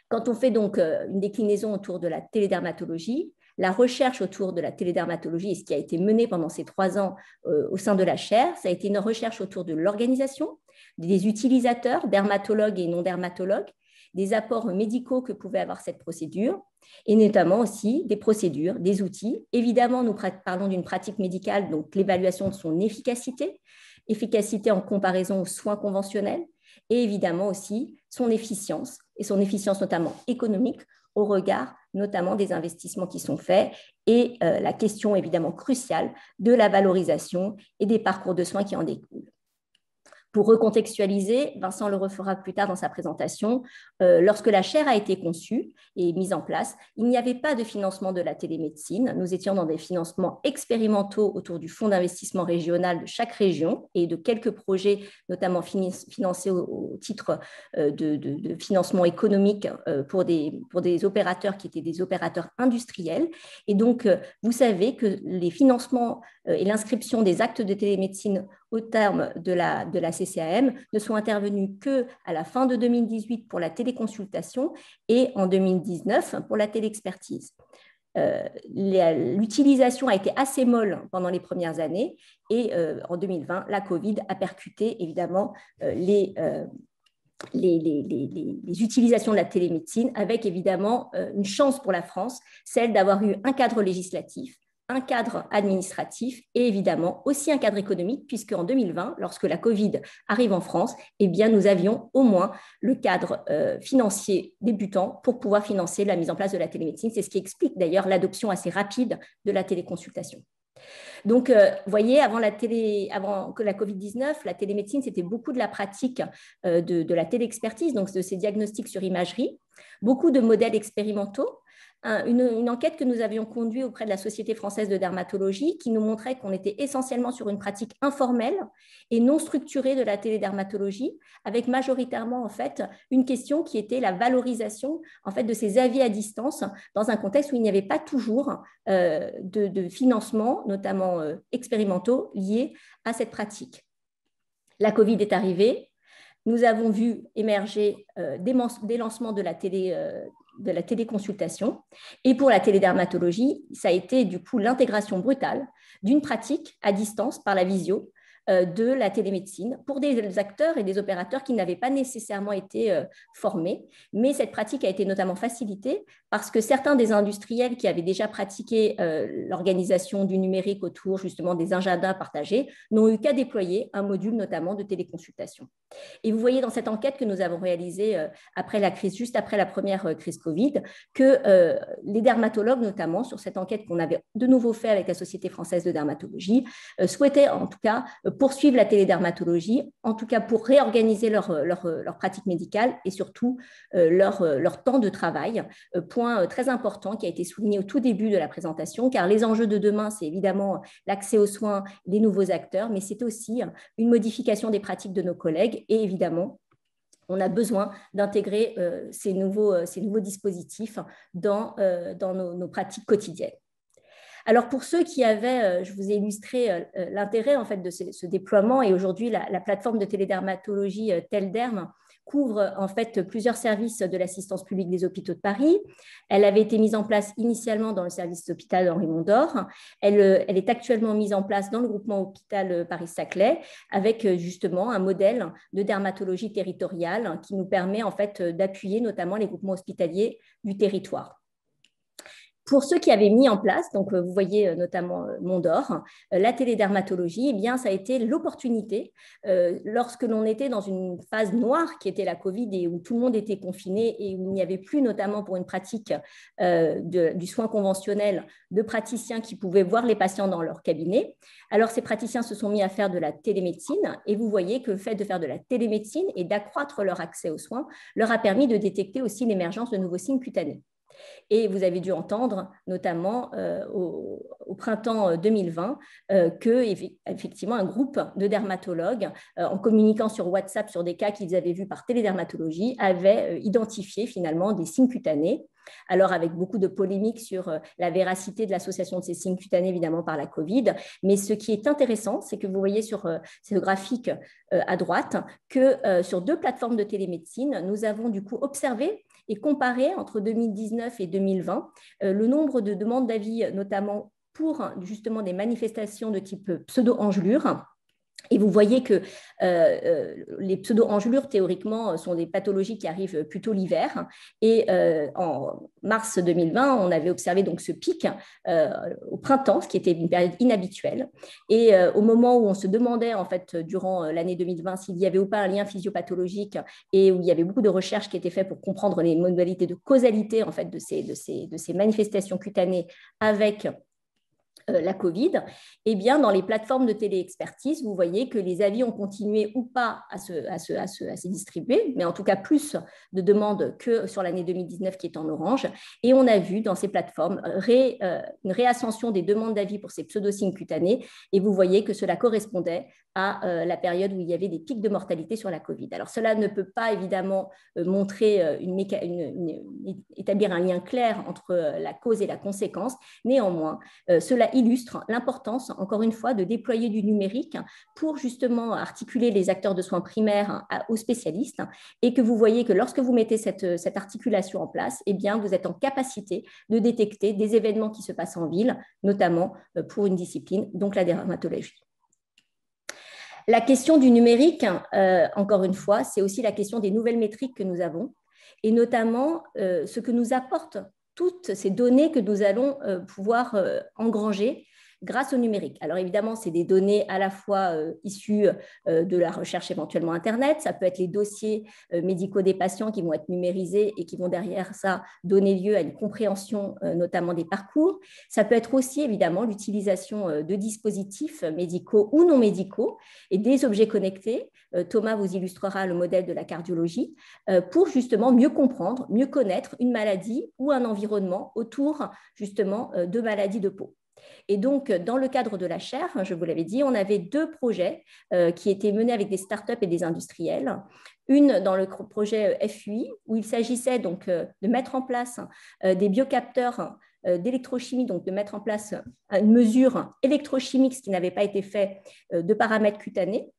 Quand on fait donc euh, une déclinaison autour de la télédermatologie, la recherche autour de la télédermatologie et ce qui a été mené pendant ces trois ans euh, au sein de la chaire, ça a été une recherche autour de l'organisation, des utilisateurs, dermatologues et non dermatologues, des apports médicaux que pouvait avoir cette procédure, et notamment aussi des procédures, des outils. Évidemment, nous parlons d'une pratique médicale, donc l'évaluation de son efficacité, efficacité en comparaison aux soins conventionnels, et évidemment aussi son efficience, et son efficience notamment économique au regard notamment des investissements qui sont faits et euh, la question évidemment cruciale de la valorisation et des parcours de soins qui en découlent. Pour recontextualiser, Vincent le refera plus tard dans sa présentation, euh, lorsque la chaire a été conçue et mise en place, il n'y avait pas de financement de la télémédecine. Nous étions dans des financements expérimentaux autour du fonds d'investissement régional de chaque région et de quelques projets, notamment financés au, titre euh, de, financement économique euh, pour des, pour des opérateurs qui étaient des opérateurs industriels. Et donc, vous savez que les financements et l'inscription des actes de télémédecine au terme de la, CCAM ne sont intervenus que à la fin de 2018 pour la téléconsultation et en 2019 pour la téléexpertise. Euh, L'utilisation a été assez molle pendant les premières années et euh, en 2020, la Covid a percuté évidemment euh, les, utilisations de la télémédecine, avec évidemment une chance pour la France, celle d'avoir eu un cadre législatif, un cadre administratif et évidemment aussi un cadre économique, puisque en 2020, lorsque la Covid arrive en France, eh bien, nous avions au moins le cadre euh, financier débutant pour pouvoir financer la mise en place de la télémédecine. C'est ce qui explique d'ailleurs l'adoption assez rapide de la téléconsultation. Donc, euh, vous voyez, avant, la la Covid-19, la télémédecine, c'était beaucoup de la pratique euh, de, de la téléexpertise, donc de ces diagnostics sur imagerie, beaucoup de modèles expérimentaux, une, enquête que nous avions conduite auprès de la Société française de dermatologie qui nous montrait qu'on était essentiellement sur une pratique informelle et non structurée de la télédermatologie, avec majoritairement en fait une question qui était la valorisation en fait de ces avis à distance dans un contexte où il n'y avait pas toujours euh, de, financement, notamment euh, expérimentaux, liés à cette pratique. La Covid est arrivée, nous avons vu émerger euh, des, lancements de la télé, de la téléconsultation. Et pour la télédermatologie, ça a été du coup l'intégration brutale d'une pratique à distance par la visio de la télémédecine pour des acteurs et des opérateurs qui n'avaient pas nécessairement été euh, formés. Mais cette pratique a été notamment facilitée parce que certains des industriels qui avaient déjà pratiqué euh, l'organisation du numérique autour justement des agendas partagés n'ont eu qu'à déployer un module notamment de téléconsultation. Et vous voyez dans cette enquête que nous avons réalisée après la crise, juste après la première crise Covid, que les dermatologues notamment, sur cette enquête qu'on avait de nouveau fait avec la Société française de dermatologie, souhaitaient en tout cas poursuivre la télédermatologie, en tout cas pour réorganiser leur, leur, leur pratique médicale et surtout euh, leur, leur, temps de travail. Euh, point euh, très important qui a été souligné au tout début de la présentation, car les enjeux de demain, c'est évidemment l'accès aux soins des nouveaux acteurs, mais c'est aussi une modification des pratiques de nos collègues et évidemment on a besoin d'intégrer ces, nouveaux, dispositifs dans nos pratiques quotidiennes. Alors pour ceux qui avaient, euh, je vous ai illustré euh, euh, l'intérêt en fait de ce, déploiement et aujourd'hui la, plateforme de télédermatologie Telderm couvre en fait plusieurs services de l'assistance publique des hôpitaux de Paris. Elle avait été mise en place initialement dans le service d'hôpital Henri Mondor. Elle, elle, est actuellement mise en place dans le groupement hôpital Paris-Saclay avec justement un modèle de dermatologie territoriale qui nous permet en fait d'appuyer notamment les groupements hospitaliers du territoire. Pour ceux qui avaient mis en place, donc euh, vous voyez euh, notamment euh, Mondor, la télédermatologie, eh ça a été l'opportunité, lorsque l'on était dans une phase noire qui était la Covid et où tout le monde était confiné et où il n'y avait plus, notamment pour une pratique du soin conventionnel, de praticiens qui pouvaient voir les patients dans leur cabinet. Alors, ces praticiens se sont mis à faire de la télémédecine et vous voyez que le fait de faire de la télémédecine et d'accroître leur accès aux soins leur a permis de détecter aussi l'émergence de nouveaux signes cutanés. Et vous avez dû entendre, notamment euh, au, printemps 2020, euh, euh, que effectivement un groupe de dermatologues, en communiquant sur WhatsApp sur des cas qu'ils avaient vus par télédermatologie, avait identifié finalement des signes cutanés. Alors, avec beaucoup de polémiques sur la véracité de l'association de ces signes cutanés, évidemment, par la Covid. Mais ce qui est intéressant, c'est que vous voyez sur ce graphique à droite que sur deux plateformes de télémédecine, nous avons du coup observé et comparer entre 2019 et 2020 euh, le nombre de demandes d'avis, notamment pour justement des manifestations de type pseudo-engelure et vous voyez que euh, euh, les pseudo-engelures, théoriquement, sont des pathologies qui arrivent plutôt l'hiver. Et euh, en mars 2020, on avait observé donc ce pic au printemps, ce qui était une période inhabituelle. Et au moment où on se demandait, en fait, durant l'année 2020, s'il y avait ou pas un lien physiopathologique et où il y avait beaucoup de recherches qui étaient faites pour comprendre les modalités de causalité, en fait, de ces, de ces, de ces manifestations cutanées avec euh, la Covid, eh bien, dans les plateformes de téléexpertise, vous voyez que les avis ont continué ou pas à se, à, se, à, se, distribuer, mais en tout cas plus de demandes que sur l'année 2019 qui est en orange. Et on a vu dans ces plateformes euh, une réascension des demandes d'avis pour ces pseudosignes cutanés. Et vous voyez que cela correspondait à euh, la période où il y avait des pics de mortalité sur la Covid. Alors cela ne peut pas évidemment montrer une, établir un lien clair entre la cause et la conséquence. Néanmoins, cela illustre l'importance, encore une fois, de déployer du numérique pour justement articuler les acteurs de soins primaires aux spécialistes et que vous voyez que lorsque vous mettez cette, cette articulation en place, eh bien, vous êtes en capacité de détecter des événements qui se passent en ville, notamment euh, pour une discipline, donc la dermatologie. La question du numérique, euh, encore une fois, c'est aussi la question des nouvelles métriques que nous avons et notamment euh, ce que nous apporte toutes ces données que nous allons euh, pouvoir euh, engranger grâce au numérique. Alors évidemment, c'est des données à la fois euh, issues de la recherche éventuellement Internet, ça peut être les dossiers médicaux des patients qui vont être numérisés et qui vont derrière ça donner lieu à une compréhension notamment des parcours. Ça peut être aussi évidemment l'utilisation de dispositifs médicaux ou non médicaux et des objets connectés. Thomas vous illustrera le modèle de la cardiologie pour justement mieux comprendre, mieux connaître une maladie ou un environnement autour justement euh, de maladies de peau. Et donc, dans le cadre de la chaire, je vous l'avais dit, on avait deux projets euh, qui étaient menés avec des startups et des industriels. Une dans le projet euh, FUI, où il s'agissait donc de mettre en place des biocapteurs d'électrochimie, donc de mettre en place une mesure électrochimique, ce qui n'avait pas été fait, de paramètres cutanés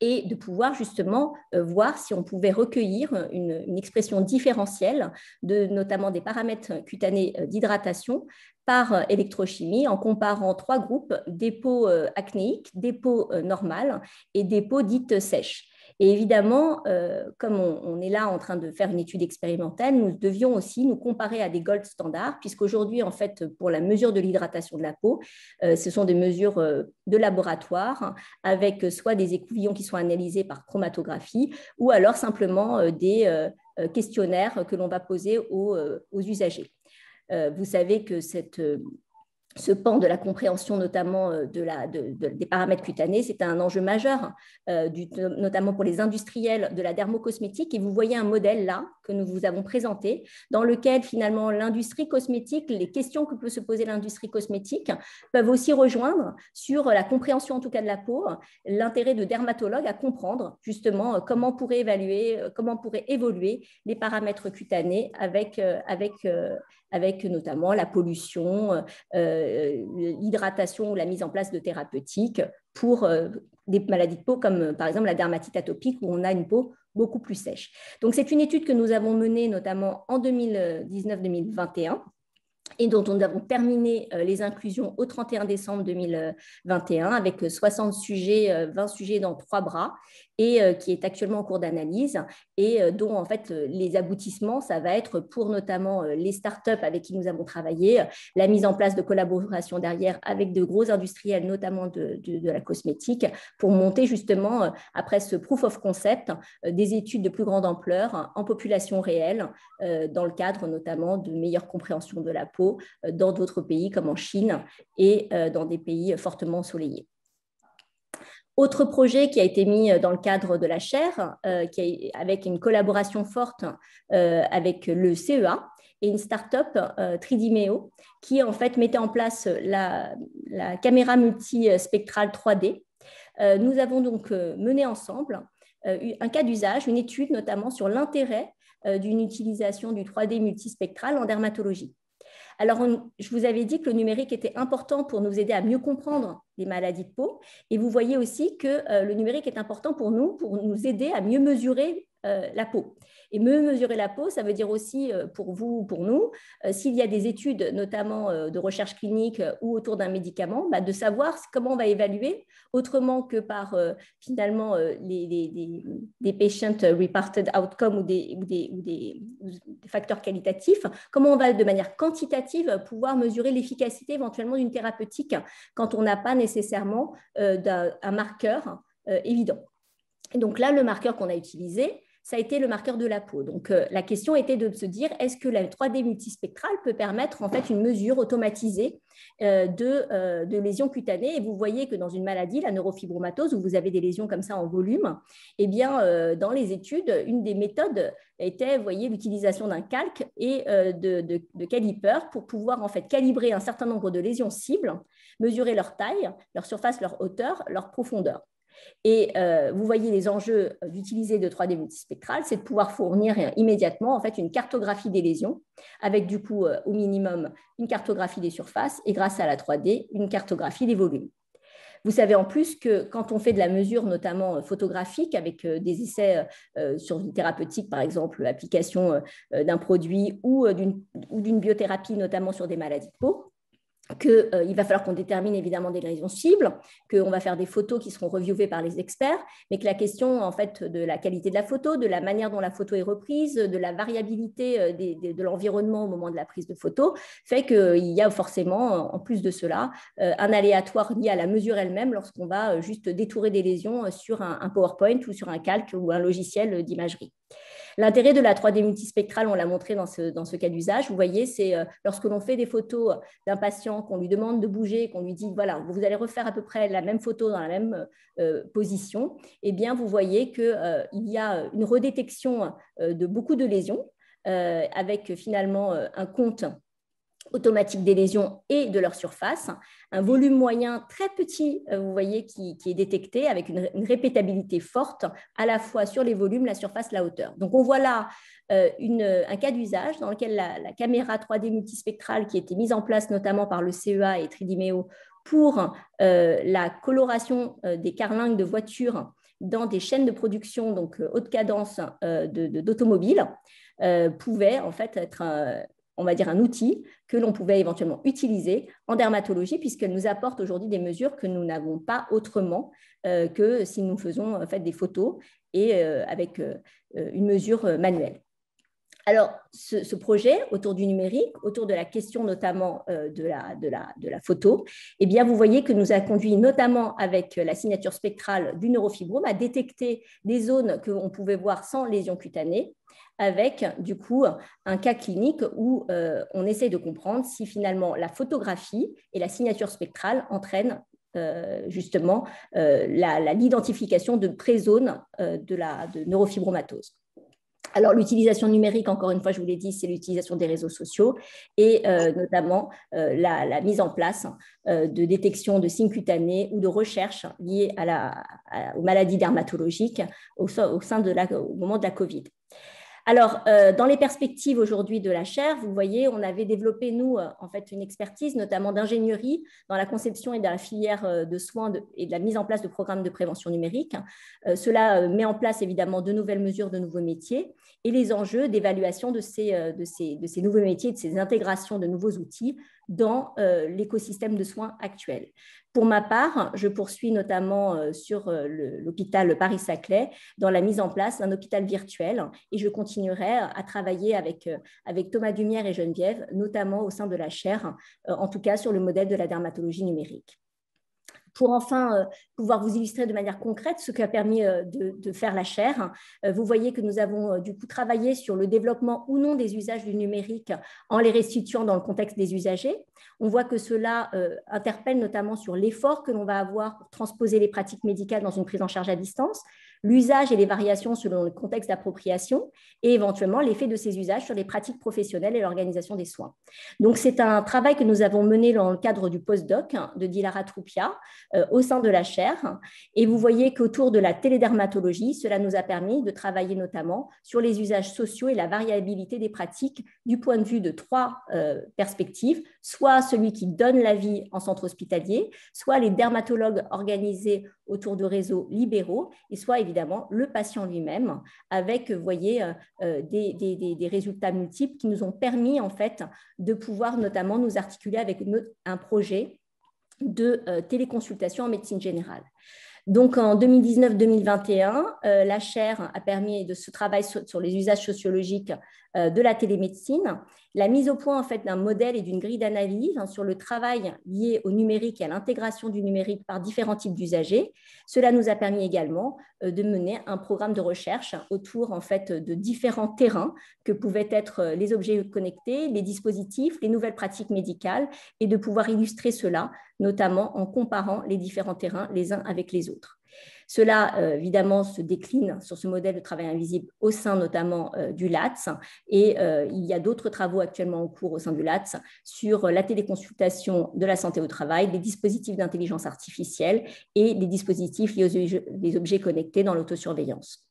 et de pouvoir justement euh, voir si on pouvait recueillir une, expression différentielle de notamment des paramètres cutanés euh, d'hydratation par euh, électrochimie en comparant trois groupes, des peaux acnéiques, des peaux normales et des peaux dites sèches. Et évidemment, euh, comme on, est là en train de faire une étude expérimentale, nous devions aussi nous comparer à des gold standards, puisqu'aujourd'hui, en fait, pour la mesure de l'hydratation de la peau, euh, ce sont des mesures euh, de laboratoire avec soit des écouvillons qui sont analysés par chromatographie ou alors simplement des questionnaires que l'on va poser aux usagers. Vous savez que cette ce pan de la compréhension notamment euh, de la, des paramètres cutanés, c'est un enjeu majeur, euh, notamment pour les industriels de la dermocosmétique. Et vous voyez un modèle là que nous vous avons présenté, dans lequel finalement l'industrie cosmétique, les questions que peut se poser l'industrie cosmétique peuvent aussi rejoindre sur la compréhension en tout cas de la peau, l'intérêt de dermatologues à comprendre justement euh, comment pourrait évaluer, comment pourrait évoluer les paramètres cutanés avec, avec, avec notamment la pollution euh, l'hydratation ou la mise en place de thérapeutiques pour euh, des maladies de peau comme euh, par exemple la dermatite atopique où on a une peau beaucoup plus sèche. Donc c'est une étude que nous avons menée notamment en 2019-2021 et dont nous avons terminé les inclusions au 31 décembre 2021 avec 60 sujets, 20 sujets dans trois bras et euh, qui est actuellement en cours d'analyse et euh, dont en fait euh, les aboutissements, ça va être pour notamment les startups avec qui nous avons travaillé, la mise en place de collaboration derrière avec de gros industriels, notamment de, la cosmétique, pour monter justement, après ce proof of concept, des études de plus grande ampleur en population réelle, dans le cadre notamment de meilleure compréhension de la peau dans d'autres pays comme en Chine et dans des pays fortement ensoleillés. Autre projet qui a été mis euh, dans le cadre de la chaire, euh, avec une collaboration forte euh, avec le CEA et une start-up, Tridimeo, qui en fait mettait en place la, la caméra multispectrale 3D. nous avons donc mené ensemble un cas d'usage, une étude notamment sur l'intérêt d'une utilisation du 3D multispectral en dermatologie. Alors, je vous avais dit que le numérique était important pour nous aider à mieux comprendre les maladies de peau. Et vous voyez aussi que euh, le numérique est important pour nous, pour nous aider à mieux mesurer euh, la peau. Et mieux mesurer la peau, ça veut dire aussi euh, pour vous ou pour nous, euh, s'il y a des études, notamment de recherche clinique ou autour d'un médicament, bah, de savoir comment on va évaluer autrement que par finalement les, des patient reported outcomes ou des, ou ou des, facteurs qualitatifs, comment on va de manière quantitative pouvoir mesurer l'efficacité éventuellement d'une thérapeutique quand on n'a pas nécessairement un, marqueur évident. Et donc là, le marqueur qu'on a utilisé, ça a été le marqueur de la peau. Donc, euh, la question était de se dire, est-ce que la 3D multispectrale peut permettre en fait une mesure automatisée euh, de, de, lésions cutanées? Et vous voyez que dans une maladie, la neurofibromatose, où vous avez des lésions comme ça en volume, eh bien, dans les études, une des méthodes était, voyez, l'utilisation d'un calque et de, de, de calipers pour pouvoir en fait calibrer un certain nombre de lésions cibles, mesurer leur taille, leur surface, leur hauteur, leur profondeur. Et euh, vous voyez les enjeux d'utiliser de 3D multispectral, c'est de pouvoir fournir immédiatement en fait une cartographie des lésions, avec du coup euh, au minimum une cartographie des surfaces et grâce à la 3D une cartographie des volumes. Vous savez en plus que quand on fait de la mesure, notamment euh, photographique, avec des essais sur une thérapeutique, par exemple, l'application d'un produit ou d'une biothérapie, notamment sur des maladies de peau, qu'il euh, va falloir qu'on détermine évidemment des lésions cibles, qu'on va faire des photos qui seront reviewées par les experts, mais que la question en fait de la qualité de la photo, de la manière dont la photo est reprise, de la variabilité euh, de l'environnement au moment de la prise de photo, fait qu'il y a forcément, en plus de cela, euh, un aléatoire lié à la mesure elle-même lorsqu'on va juste détourer des lésions sur un PowerPoint ou sur un calque ou un logiciel d'imagerie. L'intérêt de la 3D multispectrale, on l'a montré dans ce, cas d'usage, vous voyez, c'est euh, lorsque l'on fait des photos d'un patient, qu'on lui demande de bouger, qu'on lui dit, voilà, vous allez refaire à peu près la même photo dans la même euh, position, eh bien, vous voyez qu'il euh, y a une redétection de beaucoup de lésions, avec finalement un compte automatique des lésions et de leur surface, un volume moyen très petit, euh, vous voyez, qui, est détecté avec une, répétabilité forte à la fois sur les volumes, la surface, la hauteur. Donc on voit là euh, un cas d'usage dans lequel la, caméra 3D multispectrale qui a été mise en place notamment par le CEA et Tridimeo pour euh, la coloration des carlingues de voitures dans des chaînes de production donc haute cadence d'automobiles pouvait en fait être on va dire, un outil que l'on pouvait éventuellement utiliser en dermatologie, puisqu'elle nous apporte aujourd'hui des mesures que nous n'avons pas autrement euh, que si nous faisons en fait, des photos et euh, avec euh, une mesure manuelle. Alors, ce, projet autour du numérique, autour de la question notamment de, la, photo, eh bien, vous voyez que nous a conduit notamment avec la signature spectrale du neurofibrome à détecter des zones que l'on pouvait voir sans lésion cutanée, avec du coup un cas clinique où euh, on essaie de comprendre si finalement la photographie et la signature spectrale entraînent euh, justement euh, l'identification de pré-zones de, de neurofibromatose. Alors, l'utilisation numérique, encore une fois, je vous l'ai dit, c'est l'utilisation des réseaux sociaux et notamment la, mise en place de détection de signes cutanés ou de recherche liées à la, aux maladies dermatologiques au, au sein de la, au moment de la COVID. Alors, euh, dans les perspectives aujourd'hui de la chaire, vous voyez, on avait développé, nous, euh, en fait, une expertise, notamment d'ingénierie dans la conception et dans la filière euh, de soins et de la mise en place de programmes de prévention numérique. cela met en place, évidemment, de nouvelles mesures, de nouveaux métiers et les enjeux d'évaluation de ces, de, ces, de ces nouveaux métiers, de ces intégrations de nouveaux outils dans l'écosystème de soins actuel. Pour ma part, je poursuis notamment euh, sur euh, l'hôpital Paris-Saclay dans la mise en place d'un hôpital virtuel et je continuerai à travailler avec, euh, avec Thomas Dumière et Geneviève, notamment au sein de la chaire, en tout cas sur le modèle de la dermatologie numérique pour enfin euh, pouvoir vous illustrer de manière concrète ce qui a permis euh, de, faire la chaire. Euh, vous voyez que nous avons du coup travaillé sur le développement ou non des usages du numérique en les restituant dans le contexte des usagers. On voit que cela interpelle notamment sur l'effort que l'on va avoir pour transposer les pratiques médicales dans une prise en charge à distance, l'usage et les variations selon le contexte d'appropriation et éventuellement l'effet de ces usages sur les pratiques professionnelles et l'organisation des soins. Donc c'est un travail que nous avons mené dans le cadre du postdoc de Dilara Troupia euh, au sein de la chaire et vous voyez qu'autour de la télédermatologie, cela nous a permis de travailler notamment sur les usages sociaux et la variabilité des pratiques du point de vue de trois euh, perspectives, soit celui qui donne la vie en centre hospitalier, soit les dermatologues organisés autour de réseaux libéraux, et soit évidemment le patient lui-même, avec, voyez, euh, euh, des, résultats multiples qui nous ont permis en fait de pouvoir notamment nous articuler avec un projet de téléconsultation en médecine générale. Donc en 2019-2021, la chaire a permis de ce travail sur, les usages sociologiques de la télémédecine, la mise au point en fait d'un modèle et d'une grille d'analyse hein, sur le travail lié au numérique et à l'intégration du numérique par différents types d'usagers. Cela nous a permis également de mener un programme de recherche autour en fait de différents terrains que pouvaient être les objets connectés, les dispositifs, les nouvelles pratiques médicales et de pouvoir illustrer cela notamment en comparant les différents terrains les uns avec les autres. Cela, euh, évidemment, se décline sur ce modèle de travail invisible au sein notamment euh, du LATS. Et euh, il y a d'autres travaux actuellement en cours au sein du LATS sur la téléconsultation de la santé au travail, les dispositifs d'intelligence artificielle et les dispositifs liés aux objets connectés dans l'autosurveillance.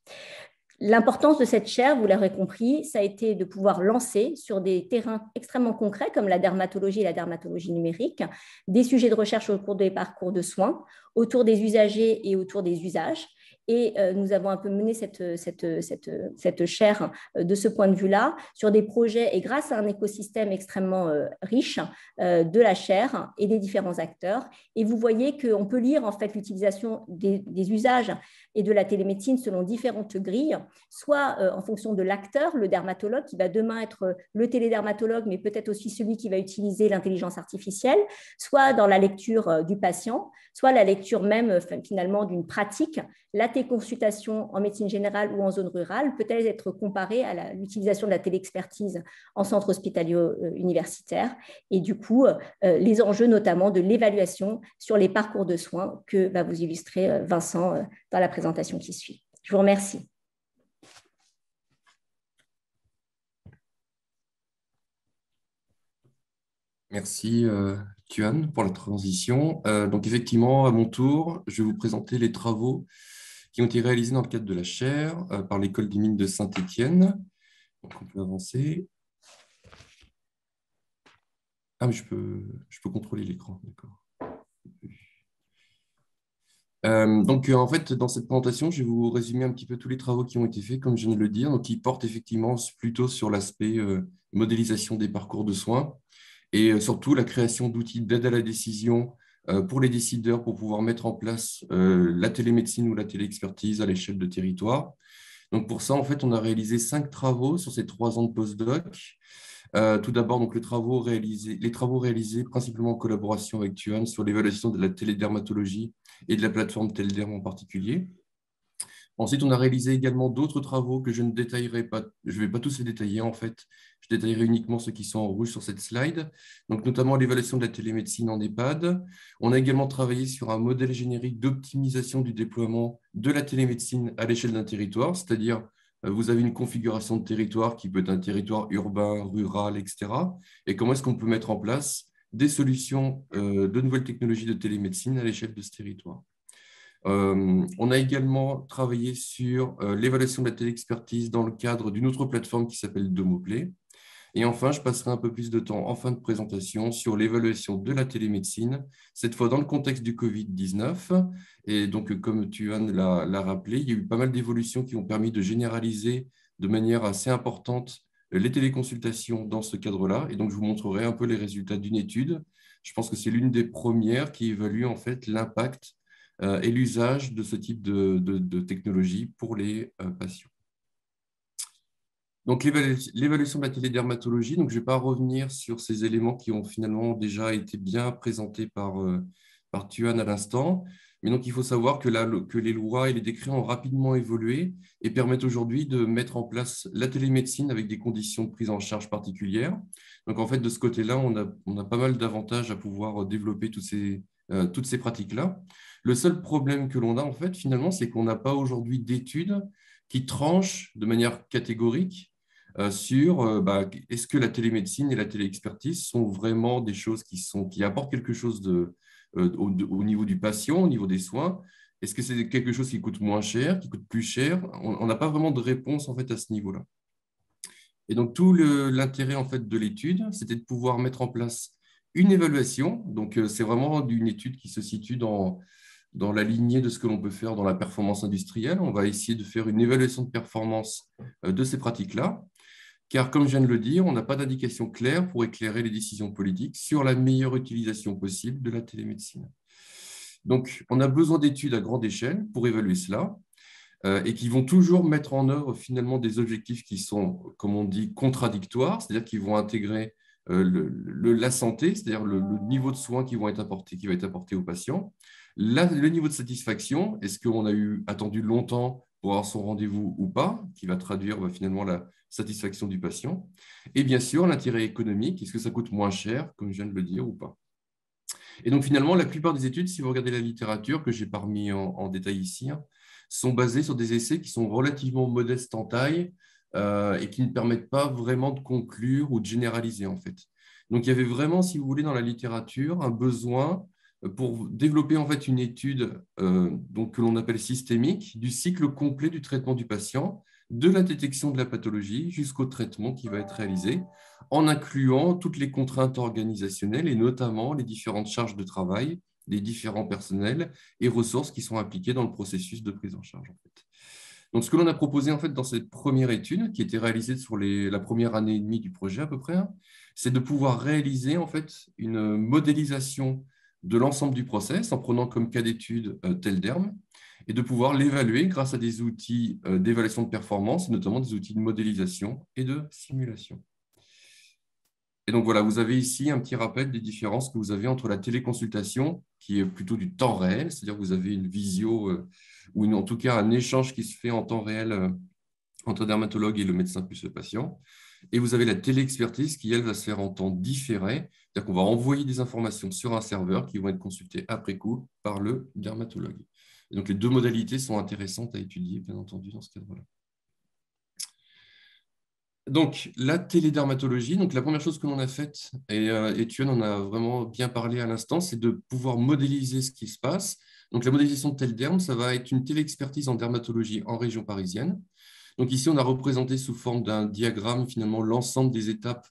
L'importance de cette chaire, vous l'aurez compris, ça a été de pouvoir lancer sur des terrains extrêmement concrets comme la dermatologie et la dermatologie numérique, des sujets de recherche au cours des parcours de soins, autour des usagers et autour des usages, et euh, nous avons un peu mené cette, cette, cette, cette chaire euh, de ce point de vue-là sur des projets et grâce à un écosystème extrêmement euh, riche de la chaire et des différents acteurs. Et vous voyez qu'on peut lire en fait l'utilisation des, des, usages et de la télémédecine selon différentes grilles, soit en fonction de l'acteur, le dermatologue, qui va demain être le télédermatologue, mais peut-être aussi celui qui va utiliser l'intelligence artificielle, soit dans la lecture du patient, soit la lecture même finalement d'une pratique. La téléconsultation en médecine générale ou en zone rurale peut-elle être comparée à l'utilisation de la téléexpertise en centre hospitalier-universitaire et du coup euh, les enjeux notamment de l'évaluation sur les parcours de soins que va vous illustrer euh, Vincent euh, dans la présentation qui suit. Je vous remercie. Merci, Tuan, pour la transition. donc, effectivement, à mon tour, je vais vous présenter les travaux qui ont été réalisés dans le cadre de la chaire euh, par l'école des mines de Saint-Étienne. Donc, on peut avancer. Ah, mais je peux, je peux contrôler l'écran, d'accord. Euh, donc, euh, en fait, dans cette présentation, je vais vous résumer un petit peu tous les travaux qui ont été faits, comme je viens de le dire, donc qui portent effectivement plutôt sur l'aspect modélisation des parcours de soins et surtout la création d'outils d'aide à la décision pour les décideurs pour pouvoir mettre en place euh, la télémédecine ou la téléexpertise à l'échelle de territoire. Donc pour ça, en fait, on a réalisé cinq travaux sur ces trois ans de postdoc. Euh, tout d'abord, donc les travaux réalisés, les travaux réalisés principalement en collaboration avec Tuan sur l'évaluation de la télédermatologie et de la plateforme Telederm en particulier. Ensuite, on a réalisé également d'autres travaux que je ne détaillerai pas. Je ne vais pas tous les détailler en fait. Je détaillerai uniquement ceux qui sont en rouge sur cette slide. Donc, notamment l'évaluation de la télémédecine en EHPAD. On a également travaillé sur un modèle générique d'optimisation du déploiement de la télémédecine à l'échelle d'un territoire, c'est-à-dire euh, vous avez une configuration de territoire qui peut être un territoire urbain, rural, etc. Et comment est-ce qu'on peut mettre en place des solutions euh, de nouvelles technologies de télémédecine à l'échelle de ce territoire? Euh, on a également travaillé sur euh, l'évaluation de la téléexpertise dans le cadre d'une autre plateforme qui s'appelle Domoplay. Et enfin, je passerai un peu plus de temps en fin de présentation sur l'évaluation de la télémédecine, cette fois dans le contexte du Covid-19. Et donc, comme Tuan l'a rappelé, il y a eu pas mal d'évolutions qui ont permis de généraliser de manière assez importante les téléconsultations dans ce cadre-là. Et donc, je vous montrerai un peu les résultats d'une étude. Je pense que c'est l'une des premières qui évalue en fait l'impact euh, et l'usage de ce type de, technologie pour les euh, patients. Donc, l'évaluation de la télédermatologie, donc je ne vais pas revenir sur ces éléments qui ont finalement déjà été bien présentés par, euh, par Tuan à l'instant. Mais donc, il faut savoir que, les lois et les décrets ont rapidement évolué et permettent aujourd'hui de mettre en place la télémédecine avec des conditions de prise en charge particulières. Donc, en fait, de ce côté-là, on a, on a, pas mal d'avantages à pouvoir développer toutes ces, toutes ces pratiques-là. Le seul problème que l'on a, en fait, finalement, c'est qu'on n'a pas aujourd'hui d'études qui tranchent de manière catégorique euh, sur euh, bah, est-ce que la télémédecine et la téléexpertise sont vraiment des choses qui, sont, qui apportent quelque chose euh, au, niveau du patient, au niveau des soins? Est-ce que c'est quelque chose qui coûte moins cher, qui coûte plus cher? On n'a pas vraiment de réponse en fait à ce niveau-là. Et donc tout l'intérêt en fait de l'étude, c'était de pouvoir mettre en place une évaluation. Donc c'est vraiment une étude qui se situe dans dans la lignée de ce que l'on peut faire dans la performance industrielle. On va essayer de faire une évaluation de performance euh, de ces pratiques-là, car comme je viens de le dire, on n'a pas d'indication claire pour éclairer les décisions politiques sur la meilleure utilisation possible de la télémédecine. Donc, on a besoin d'études à grande échelle pour évaluer cela et qui vont toujours mettre en œuvre finalement des objectifs qui sont, comme on dit, contradictoires, c'est-à-dire qui vont intégrer la santé, c'est-à-dire le, niveau de soins qui, vont être apportés, qui va être apporté aux patients, le niveau de satisfaction, est-ce qu'on a eu attendu longtemps pour avoir son rendez-vous ou pas, qui va traduire bah, finalement la satisfaction du patient? Et bien sûr, l'intérêt économique, est-ce que ça coûte moins cher, comme je viens de le dire, ou pas? Et donc finalement, la plupart des études, si vous regardez la littérature, que j'ai pas remis en, détail ici, hein, sont basées sur des essais qui sont relativement modestes en taille euh, et qui ne permettent pas vraiment de conclure ou de généraliser en fait. Donc il y avait vraiment, si vous voulez, dans la littérature, un besoin pour développer en fait une étude euh, donc, que l'on appelle systémique du cycle complet du traitement du patient, de la détection de la pathologie jusqu'au traitement qui va être réalisé, en incluant toutes les contraintes organisationnelles et notamment les différentes charges de travail des différents personnels et ressources qui sont impliquées dans le processus de prise en charge. En fait. Donc, ce que l'on a proposé en fait dans cette première étude, qui était réalisée sur la première année et demie du projet à peu près, hein, c'est de pouvoir réaliser en fait une modélisation de l'ensemble du process en prenant comme cas d'étude euh, tel derme et de pouvoir l'évaluer grâce à des outils euh, d'évaluation de performance, notamment des outils de modélisation et de simulation. Et donc voilà, vous avez ici un petit rappel des différences que vous avez entre la téléconsultation, qui est plutôt du temps réel, c'est-à-dire que vous avez une visio euh, ou en tout cas un échange qui se fait en temps réel entre dermatologue et le médecin plus le patient, et vous avez la téléexpertise qui, elle, va se faire en temps différé. C'est-à-dire qu'on va envoyer des informations sur un serveur qui vont être consultées après coup par le dermatologue. Donc, les deux modalités sont intéressantes à étudier, bien entendu, dans ce cadre-là. Donc, la télédermatologie, donc la première chose que l'on a faite, et, euh, tu en a vraiment bien parlé à l'instant, c'est de pouvoir modéliser ce qui se passe. Donc, la modélisation de téléderme, ça va être une téléexpertise en dermatologie en région parisienne. Donc ici, on a représenté sous forme d'un diagramme finalement l'ensemble des étapes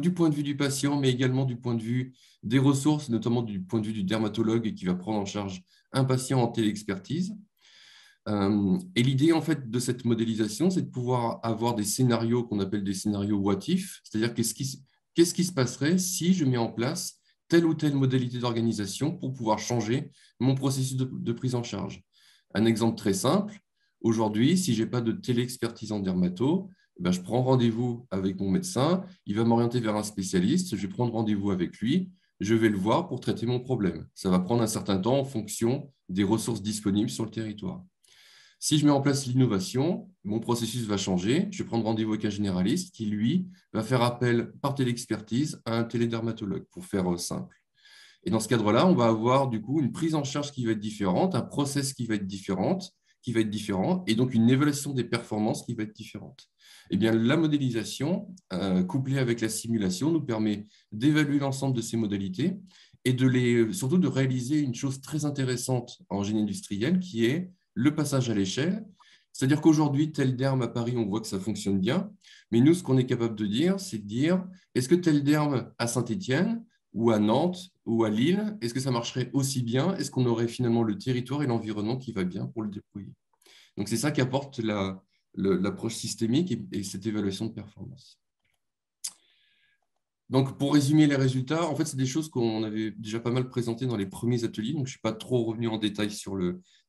du point de vue du patient, mais également du point de vue des ressources, notamment du point de vue du dermatologue qui va prendre en charge un patient en téléexpertise. Euh, et l'idée en fait de cette modélisation, c'est de pouvoir avoir des scénarios qu'on appelle des scénarios what if, c'est-à-dire qu'est-ce qui, se passerait si je mets en place telle ou telle modalité d'organisation pour pouvoir changer mon processus de prise en charge. Un exemple très simple, Aujourd'hui, si je n'ai pas de téléexpertise en dermato, eh ben, je prends rendez-vous avec mon médecin, il va m'orienter vers un spécialiste, je vais prendre rendez-vous avec lui, je vais le voir pour traiter mon problème. Ça va prendre un certain temps en fonction des ressources disponibles sur le territoire. Si je mets en place l'innovation, mon processus va changer. Je vais prendre rendez-vous avec un généraliste qui, lui, va faire appel par téléexpertise à un télédermatologue, pour faire euh, simple. Et dans ce cadre-là, on va avoir du coup une prise en charge qui va être différente, un process qui va être différent, qui va être différent et donc une évaluation des performances qui va être différente. Eh bien, la modélisation, euh, couplée avec la simulation, nous permet d'évaluer l'ensemble de ces modalités et de les, surtout de réaliser une chose très intéressante en génie industriel qui est le passage à l'échelle. C'est-à-dire qu'aujourd'hui, tel derme à Paris, on voit que ça fonctionne bien, mais nous, ce qu'on est capable de dire, c'est de dire, est-ce que tel derme à Saint-Étienne ou à Nantes ou à Lille, est-ce que ça marcherait aussi bien? Est-ce qu'on aurait finalement le territoire et l'environnement qui va bien pour le déployer Donc c'est ça qui apporte l'approche systémique et, cette évaluation de performance. Donc pour résumer les résultats, en fait c'est des choses qu'on avait déjà pas mal présentées dans les premiers ateliers, donc je ne suis pas trop revenu en détail sur,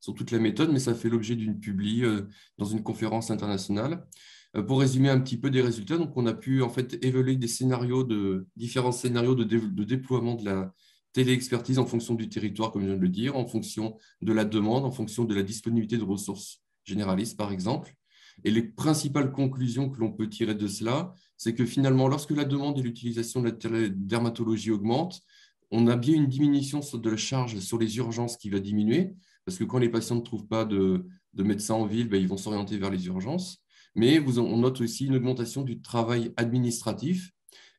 toute la méthode, mais ça fait l'objet d'une publi euh, dans une conférence internationale. Euh, pour résumer un petit peu des résultats, donc on a pu en fait évaluer des scénarios de différents scénarios de, de déploiement de la téléexpertise en fonction du territoire, comme je viens de le dire, en fonction de la demande, en fonction de la disponibilité de ressources généralistes, par exemple. Et les principales conclusions que l'on peut tirer de cela, c'est que finalement, lorsque la demande et l'utilisation de la dermatologie augmentent, on a bien une diminution de la charge sur les urgences qui va diminuer, parce que quand les patients ne trouvent pas de, de médecin en ville, ben, ils vont s'orienter vers les urgences mais on note aussi une augmentation du travail administratif.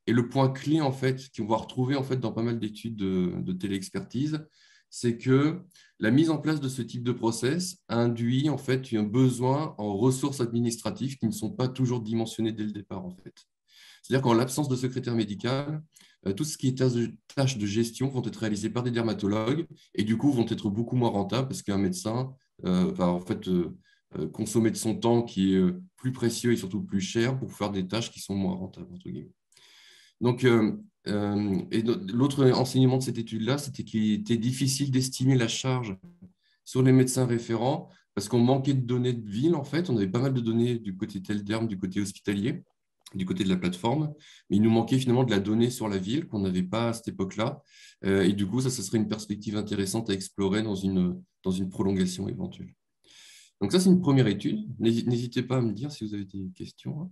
Et le point clé, en fait, qu'on va retrouver en fait, dans pas mal d'études de, de téléexpertise, c'est que la mise en place de ce type de process induit en fait un besoin en ressources administratives qui ne sont pas toujours dimensionnées dès le départ. En fait. C'est-à-dire qu'en l'absence de secrétaire médical, euh, tout ce qui est tâches de gestion vont être réalisées par des dermatologues et du coup vont être beaucoup moins rentables parce qu'un médecin euh, va en fait euh, consommer de son temps qui est plus précieux et surtout plus cher pour faire des tâches qui sont moins rentables. Donc, et l'autre enseignement de cette étude-là, c'était qu'il était difficile d'estimer la charge sur les médecins référents parce qu'on manquait de données de ville, en fait. On avait pas mal de données du côté Telderm, du côté hospitalier, du côté de la plateforme, mais il nous manquait finalement de la donnée sur la ville qu'on n'avait pas à cette époque-là. Euh, et du coup, ça, ça serait une perspective intéressante à explorer dans une, dans une prolongation éventuelle. Donc ça, c'est une première étude. N'hésitez pas à me dire si vous avez des questions.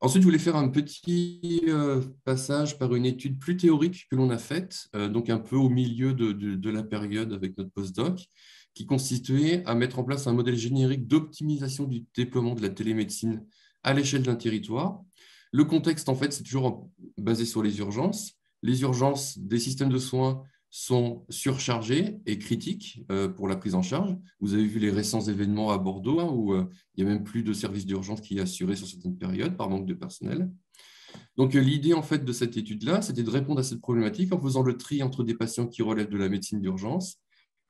Ensuite, je voulais faire un petit euh, passage par une étude plus théorique que l'on a faite, euh, donc un peu au milieu de la période avec notre postdoc, qui consistait à mettre en place un modèle générique d'optimisation du déploiement de la télémédecine à l'échelle d'un territoire. Le contexte, en fait, c'est toujours basé sur les urgences. Les urgences des systèmes de soins sont surchargées et critiques euh, pour la prise en charge. Vous avez vu les récents événements à Bordeaux, hein, où euh, il n'y a même plus de services d'urgence qui est assuré sur certaines périodes par manque de personnel. Donc euh, l'idée en fait de cette étude-là, c'était de répondre à cette problématique en faisant le tri entre des patients qui relèvent de la médecine d'urgence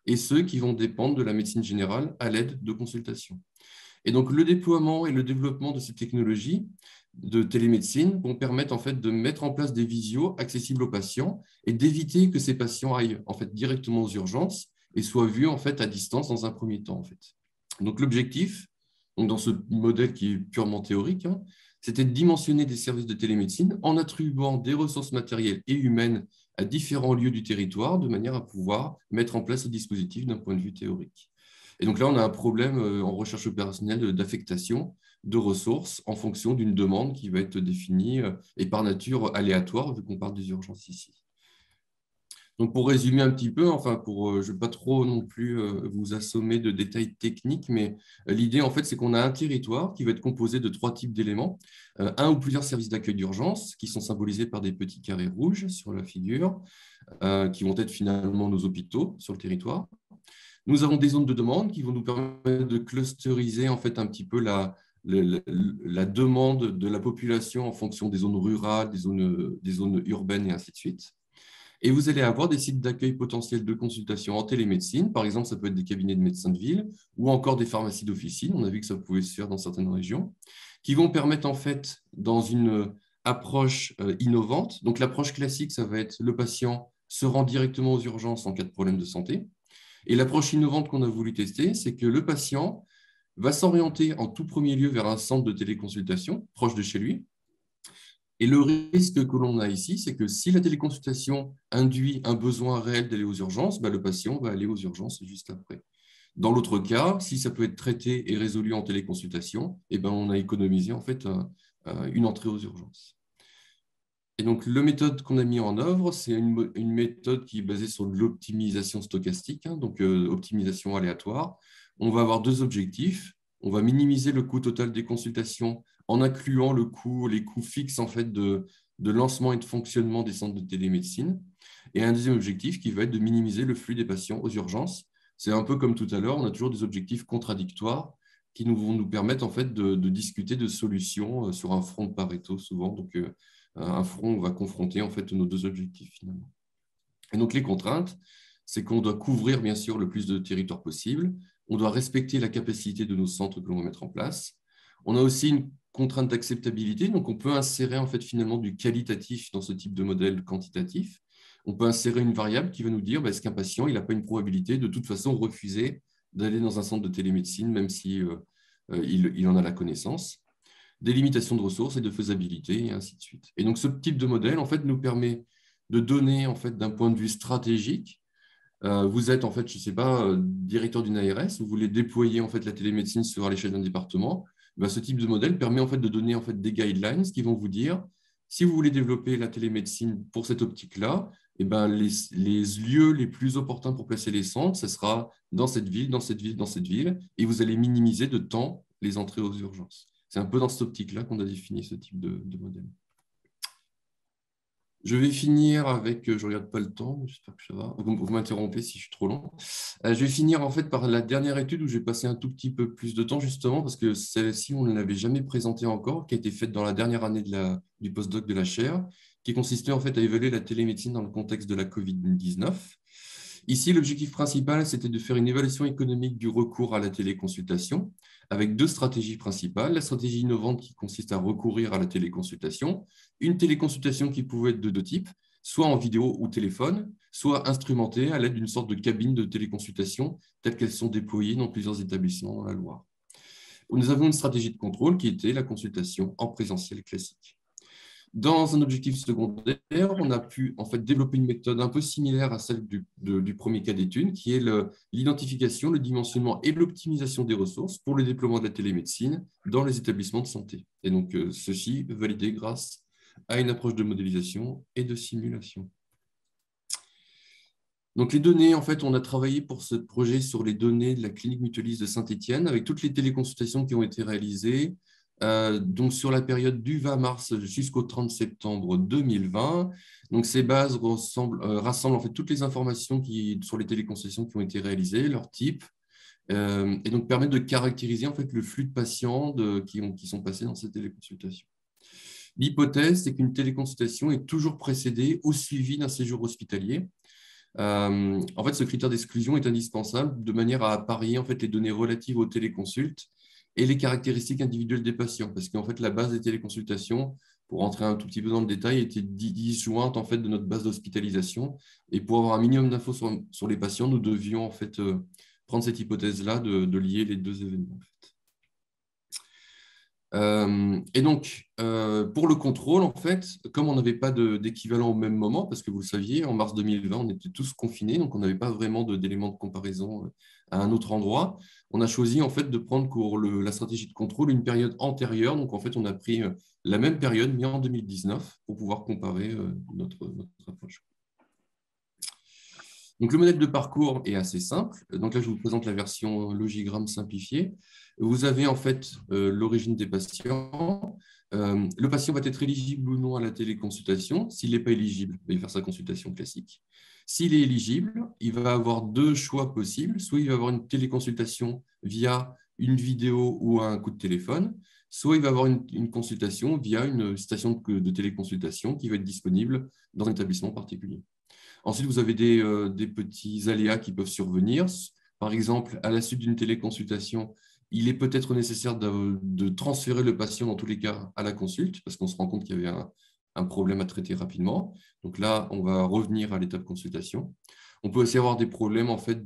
et ceux qui vont dépendre de la médecine générale à l'aide de consultations. Et donc, le déploiement et le développement de ces technologies de télémédecine vont permettre en fait de mettre en place des visios accessibles aux patients et d'éviter que ces patients aillent en fait directement aux urgences et soient vus en fait à distance dans un premier temps en fait. Donc l'objectif, dans ce modèle qui est purement théorique, hein, c'était de dimensionner des services de télémédecine en attribuant des ressources matérielles et humaines à différents lieux du territoire de manière à pouvoir mettre en place ce dispositif d'un point de vue théorique. Et donc là, on a un problème euh, en recherche opérationnelle d'affectation de ressources en fonction d'une demande qui va être définie euh, et par nature aléatoire, vu qu'on parle des urgences ici. Donc pour résumer un petit peu, enfin pour, euh, je ne vais pas trop non plus vous assommer de détails techniques, mais l'idée en fait c'est qu'on a un territoire qui va être composé de trois types d'éléments. Un ou plusieurs services d'accueil d'urgence qui sont symbolisés par des petits carrés rouges sur la figure, qui vont être finalement nos hôpitaux sur le territoire. Nous avons des zones de demande qui vont nous permettre de clusteriser en fait un petit peu la, la, demande de la population en fonction des zones rurales, des zones, des zones urbaines et ainsi de suite. Et vous allez avoir des sites d'accueil potentiels de consultation en télémédecine. Par exemple, ça peut être des cabinets de médecins de ville ou encore des pharmacies d'officine. On a vu que ça pouvait se faire dans certaines régions, qui vont permettre en fait, dans une approche euh, innovante, donc l'approche classique, ça va être le patient se rend directement aux urgences en cas de problème de santé. Et l'approche innovante qu'on a voulu tester, c'est que le patient va s'orienter en tout premier lieu vers un centre de téléconsultation proche de chez lui. Et le risque que l'on a ici, c'est que si la téléconsultation induit un besoin réel d'aller aux urgences, bah, le patient va aller aux urgences juste après. Dans l'autre cas, si ça peut être traité et résolu en téléconsultation, eh ben, on a économisé en fait une entrée aux urgences. Et donc, la méthode qu'on a mis en œuvre, c'est une, méthode qui est basée sur l'optimisation stochastique, hein, donc euh, optimisation aléatoire. On va avoir deux objectifs. On va minimiser le coût total des consultations en incluant le coût, les coûts fixes en fait de, lancement et de fonctionnement des centres de télémédecine. Et un deuxième objectif qui va être de minimiser le flux des patients aux urgences. C'est un peu comme tout à l'heure, on a toujours des objectifs contradictoires qui nous vont nous permettre en fait de, discuter de solutions euh, sur un front de Pareto souvent. Donc, euh, un front va confronter en fait nos deux objectifs finalement. Et donc les contraintes, c'est qu'on doit couvrir bien sûr le plus de territoire possible, on doit respecter la capacité de nos centres que l'on va mettre en place. On a aussi une contrainte d'acceptabilité, donc on peut insérer en fait finalement du qualitatif dans ce type de modèle quantitatif. On peut insérer une variable qui va nous dire bah, est-ce qu'un patient il n'a pas une probabilité de toute façon refuser d'aller dans un centre de télémédecine même si euh, euh, il en a la connaissance des limitations de ressources et de faisabilité, et ainsi de suite. Et donc, ce type de modèle, en fait, nous permet de donner, en fait, d'un point de vue stratégique, vous êtes, en fait, je ne sais pas, euh, directeur d'une ARS, vous voulez déployer, en fait, la télémédecine sur l'échelle d'un département, ben, ce type de modèle permet, en fait, de donner, en fait, des guidelines qui vont vous dire, si vous voulez développer la télémédecine pour cette optique-là, eh ben, les, lieux les plus opportuns pour placer les centres, ce sera dans cette ville, dans cette ville, dans cette ville, et vous allez minimiser de temps les entrées aux urgences. C'est un peu dans cette optique-là qu'on a défini ce type de, modèle. Je vais finir avec, euh, je ne regarde pas le temps, j'espère que ça va. Vous, m'interrompez si je suis trop long. Euh, je vais finir en fait par la dernière étude où j'ai passé un tout petit peu plus de temps justement parce que celle-ci, on ne l'avait jamais présentée encore, qui a été faite dans la dernière année du postdoc de la chaire, qui consistait en fait à évaluer la télémédecine dans le contexte de la COVID-19. Ici, l'objectif principal, c'était de faire une évaluation économique du recours à la téléconsultation avec deux stratégies principales. La stratégie innovante qui consiste à recourir à la téléconsultation, une téléconsultation qui pouvait être de deux types, soit en vidéo ou téléphone, soit instrumentée à l'aide d'une sorte de cabine de téléconsultation telles qu'elles sont déployées dans plusieurs établissements dans la Loire. Nous avons une stratégie de contrôle qui était la consultation en présentiel classique. Dans un objectif secondaire, on a pu en fait développer une méthode un peu similaire à celle du, premier cas d'étude, qui est l'identification, le, dimensionnement et l'optimisation des ressources pour le déploiement de la télémédecine dans les établissements de santé. Et donc, euh, ceci validé grâce à une approche de modélisation et de simulation. Donc les données, en fait, on a travaillé pour ce projet sur les données de la clinique mutualiste de Saint-Étienne avec toutes les téléconsultations qui ont été réalisées, euh, donc sur la période du 20 mars jusqu'au 30 septembre 2020. Donc ces bases euh, rassemblent en fait toutes les informations qui, sur les téléconsultations qui ont été réalisées, leur type, euh, et donc permettent de caractériser en fait le flux de patients qui, ont, qui sont passés dans ces téléconsultations. L'hypothèse, c'est qu'une téléconsultation est toujours précédée au suivi d'un séjour hospitalier. en fait, ce critère d'exclusion est indispensable de manière à apparier en fait, les données relatives aux téléconsultes et les caractéristiques individuelles des patients, parce qu'en fait, la base des téléconsultations, pour rentrer un tout petit peu dans le détail, était disjointe en fait de notre base d'hospitalisation. Et pour avoir un minimum d'infos sur, les patients, nous devions en fait euh, prendre cette hypothèse-là de, lier les deux événements. Euh, et donc, euh, pour le contrôle, en fait, comme on n'avait pas d'équivalent au même moment, parce que vous le saviez, en mars 2020, on était tous confinés, donc on n'avait pas vraiment d'éléments de, comparaison à un autre endroit, on a choisi en fait de prendre pour la stratégie de contrôle une période antérieure. Donc en fait, on a pris euh, la même période, mais en 2019, pour pouvoir comparer euh, notre, approche. Donc le modèle de parcours est assez simple. Donc là, je vous présente la version logigramme simplifiée. Vous avez en fait euh, l'origine des patients. le patient va être éligible ou non à la téléconsultation. S'il n'est pas éligible, il va faire sa consultation classique. S'il est éligible, il va avoir deux choix possibles. Soit il va avoir une téléconsultation via une vidéo ou un coup de téléphone, soit il va avoir une, consultation via une station de, téléconsultation qui va être disponible dans un établissement particulier. Ensuite, vous avez des, euh, petits aléas qui peuvent survenir. Par exemple, à la suite d'une téléconsultation, il est peut-être nécessaire de, de, transférer le patient dans tous les cas à la consulte parce qu'on se rend compte qu'il y avait un, un problème à traiter rapidement. Donc là, on va revenir à l'étape consultation. On peut aussi avoir des problèmes en fait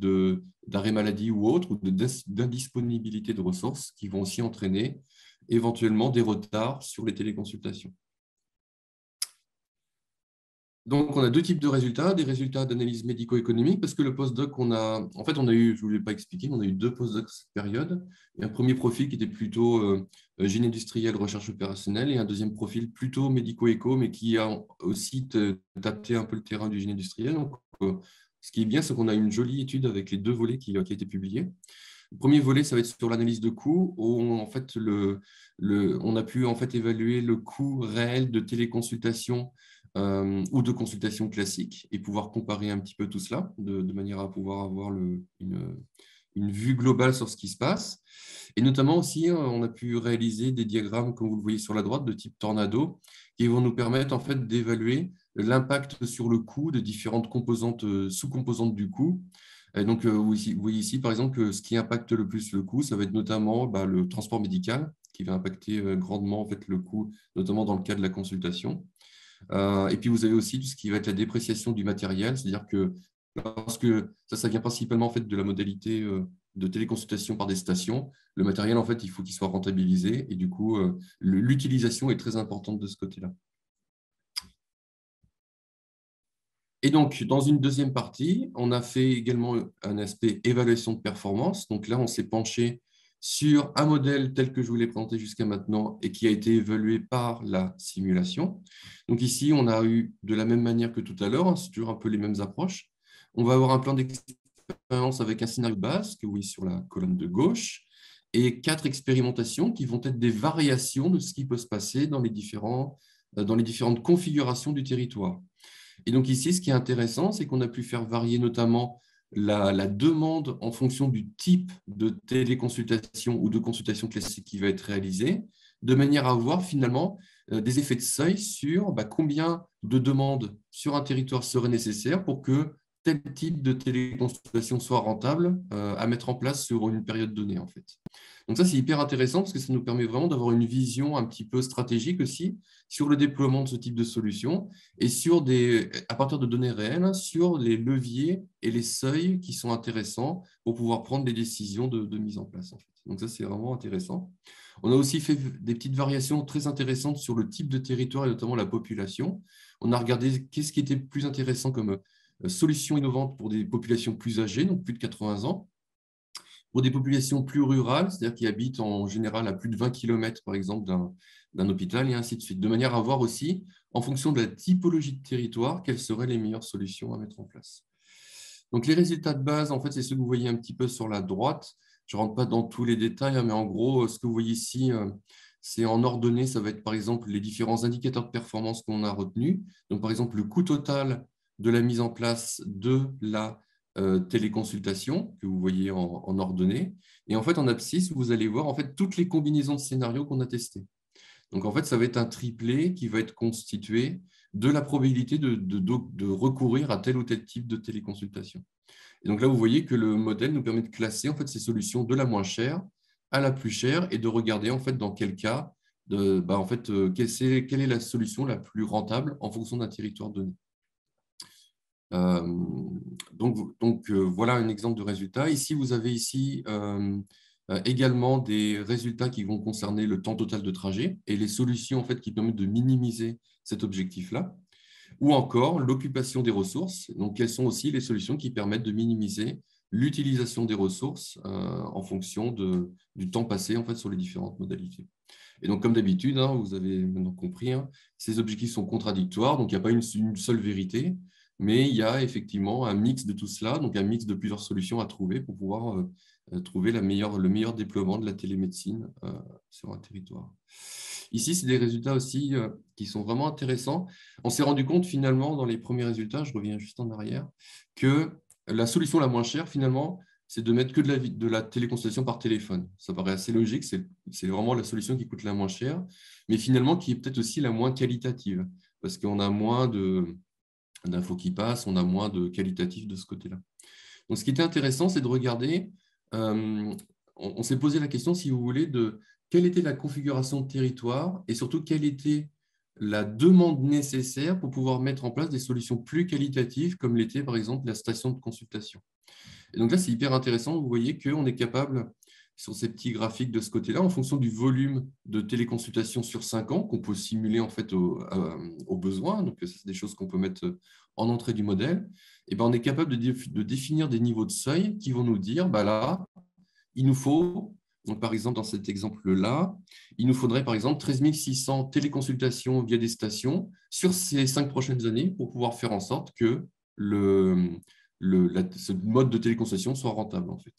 d'arrêt maladie ou autre, ou d'indisponibilité de ressources qui vont aussi entraîner éventuellement des retards sur les téléconsultations. Donc, on a deux types de résultats, des résultats d'analyse médico-économique, parce que le postdoc, on a, en fait, on a eu, je ne vous l'ai pas expliqué, on a eu deux postdocs cette période. un premier profil qui était plutôt euh, génie industriel, recherche opérationnelle, et un deuxième profil plutôt médico-éco, mais qui a aussi tapé un peu le terrain du génie industriel. Euh, ce qui est bien, c'est qu'on a une jolie étude avec les deux volets qui, qui a été publié. Le premier volet, ça va être sur l'analyse de coûts, où on, fait, le, on a pu en fait évaluer le coût réel de téléconsultation euh, ou de consultation classique et pouvoir comparer un petit peu tout cela de, manière à pouvoir avoir une, vue globale sur ce qui se passe. Et notamment aussi, hein, on a pu réaliser des diagrammes, comme vous le voyez sur la droite, de type tornado, qui vont nous permettre en fait d'évaluer l'impact sur le coût de différentes composantes, euh, sous-composantes du coût. Donc, euh, vous voyez ici, par exemple, que ce qui impacte le plus le coût, ça va être notamment bah, le transport médical, qui va impacter grandement en fait, le coût, notamment dans le cas de la consultation. Euh, et puis, vous avez aussi tout ce qui va être la dépréciation du matériel, c'est-à-dire que lorsque ça, ça vient principalement en fait, de la modalité euh, de téléconsultation par des stations, le matériel, en fait, il faut qu'il soit rentabilisé et du coup, euh, l'utilisation est très importante de ce côté-là. Et donc, dans une deuxième partie, on a fait également un aspect évaluation de performance. Donc là, on s'est penché sur un modèle tel que je vous l'ai présenté jusqu'à maintenant et qui a été évalué par la simulation. Donc ici, on a eu de la même manière que tout à l'heure, hein, c'est toujours un peu les mêmes approches. On va avoir un plan d'expérience avec un scénario de base que sur la colonne de gauche et quatre expérimentations qui vont être des variations de ce qui peut se passer dans les, euh, dans les différentes configurations du territoire. Et donc ici, ce qui est intéressant, c'est qu'on a pu faire varier notamment la, demande en fonction du type de téléconsultation ou de consultation classique qui va être réalisée, de manière à avoir finalement euh, des effets de seuil sur bah, combien de demandes sur un territoire seraient nécessaires pour que tel type de téléconsultation soit rentable euh, à mettre en place sur une période donnée, en fait. Donc ça, c'est hyper intéressant parce que ça nous permet vraiment d'avoir une vision un petit peu stratégique aussi sur le déploiement de ce type de solution et sur des, à partir de données réelles, sur les leviers et les seuils qui sont intéressants pour pouvoir prendre des décisions de, mise en place. En fait. Donc ça, c'est vraiment intéressant. On a aussi fait des petites variations très intéressantes sur le type de territoire et notamment la population. On a regardé qu'est-ce qui était plus intéressant comme euh, solution innovante pour des populations plus âgées, donc plus de 80 ans, pour des populations plus rurales, c'est-à-dire qui habitent en général à plus de 20 km, par exemple, d'un hôpital, et ainsi de suite, de manière à voir aussi, en fonction de la typologie de territoire, quelles seraient les meilleures solutions à mettre en place. Donc, les résultats de base, en fait, c'est ce que vous voyez un petit peu sur la droite. Je ne rentre pas dans tous les détails, hein, mais en gros, ce que vous voyez ici, euh, c'est en ordonnée, ça va être par exemple les différents indicateurs de performance qu'on a retenus. Donc, par exemple, le coût total de la mise en place de la euh, téléconsultation que vous voyez en, ordonnée. Et en fait, en abscisse, vous allez voir en fait toutes les combinaisons de scénarios qu'on a testées. Donc, en fait, ça va être un triplé qui va être constitué de la probabilité de, recourir à tel ou tel type de téléconsultation. Et donc là, vous voyez que le modèle nous permet de classer en fait ces solutions de la moins chère à la plus chère et de regarder en fait dans quel cas, de, bah, en fait, euh, quelle est la solution la plus rentable en fonction d'un territoire donné. Euh, donc, euh, voilà un exemple de résultat. Ici, vous avez ici euh, également des résultats qui vont concerner le temps total de trajet et les solutions en fait, qui permettent de minimiser cet objectif-là. Ou encore l'occupation des ressources. Donc, quelles sont aussi les solutions qui permettent de minimiser l'utilisation des ressources en fonction du temps passé en fait, sur les différentes modalités. Et donc, comme d'habitude, hein, vous avez maintenant compris, hein, ces objectifs sont contradictoires, donc il n'y a pas une, seule vérité mais il y a effectivement un mix de tout cela, donc un mix de plusieurs solutions à trouver pour pouvoir euh, euh, trouver la meilleure, le meilleur déploiement de la télémédecine euh, sur un territoire. Ici, c'est des résultats aussi qui sont vraiment intéressants. On s'est rendu compte finalement dans les premiers résultats, je reviens juste en arrière, que la solution la moins chère finalement, c'est de mettre que de la, de la téléconsultation par téléphone. Ça paraît assez logique, c'est vraiment la solution qui coûte la moins chère, mais finalement qui est peut-être aussi la moins qualitative, parce qu'on a moins de, d'infos qui passent, on a moins de qualitatif de ce côté-là. Donc, ce qui était intéressant, c'est de regarder, euh, on, s'est posé la question, si vous voulez, de quelle était la configuration de territoire et surtout quelle était la demande nécessaire pour pouvoir mettre en place des solutions plus qualitatives, comme l'était par exemple la station de consultation. Et donc là, c'est hyper intéressant. Vous voyez qu'on est capable sur ces petits graphiques de ce côté-là, en fonction du volume de téléconsultation sur 5 ans qu'on peut simuler en fait au besoins. Donc, c'est des choses qu'on peut mettre en entrée du modèle. Et ben, on est capable de, définir des niveaux de seuil qui vont nous dire, bah là, il nous faut, par exemple dans cet exemple-là, il nous faudrait par exemple 13 600 téléconsultations via des stations sur ces cinq prochaines années pour pouvoir faire en sorte que ce mode de téléconsultation soit rentable en fait.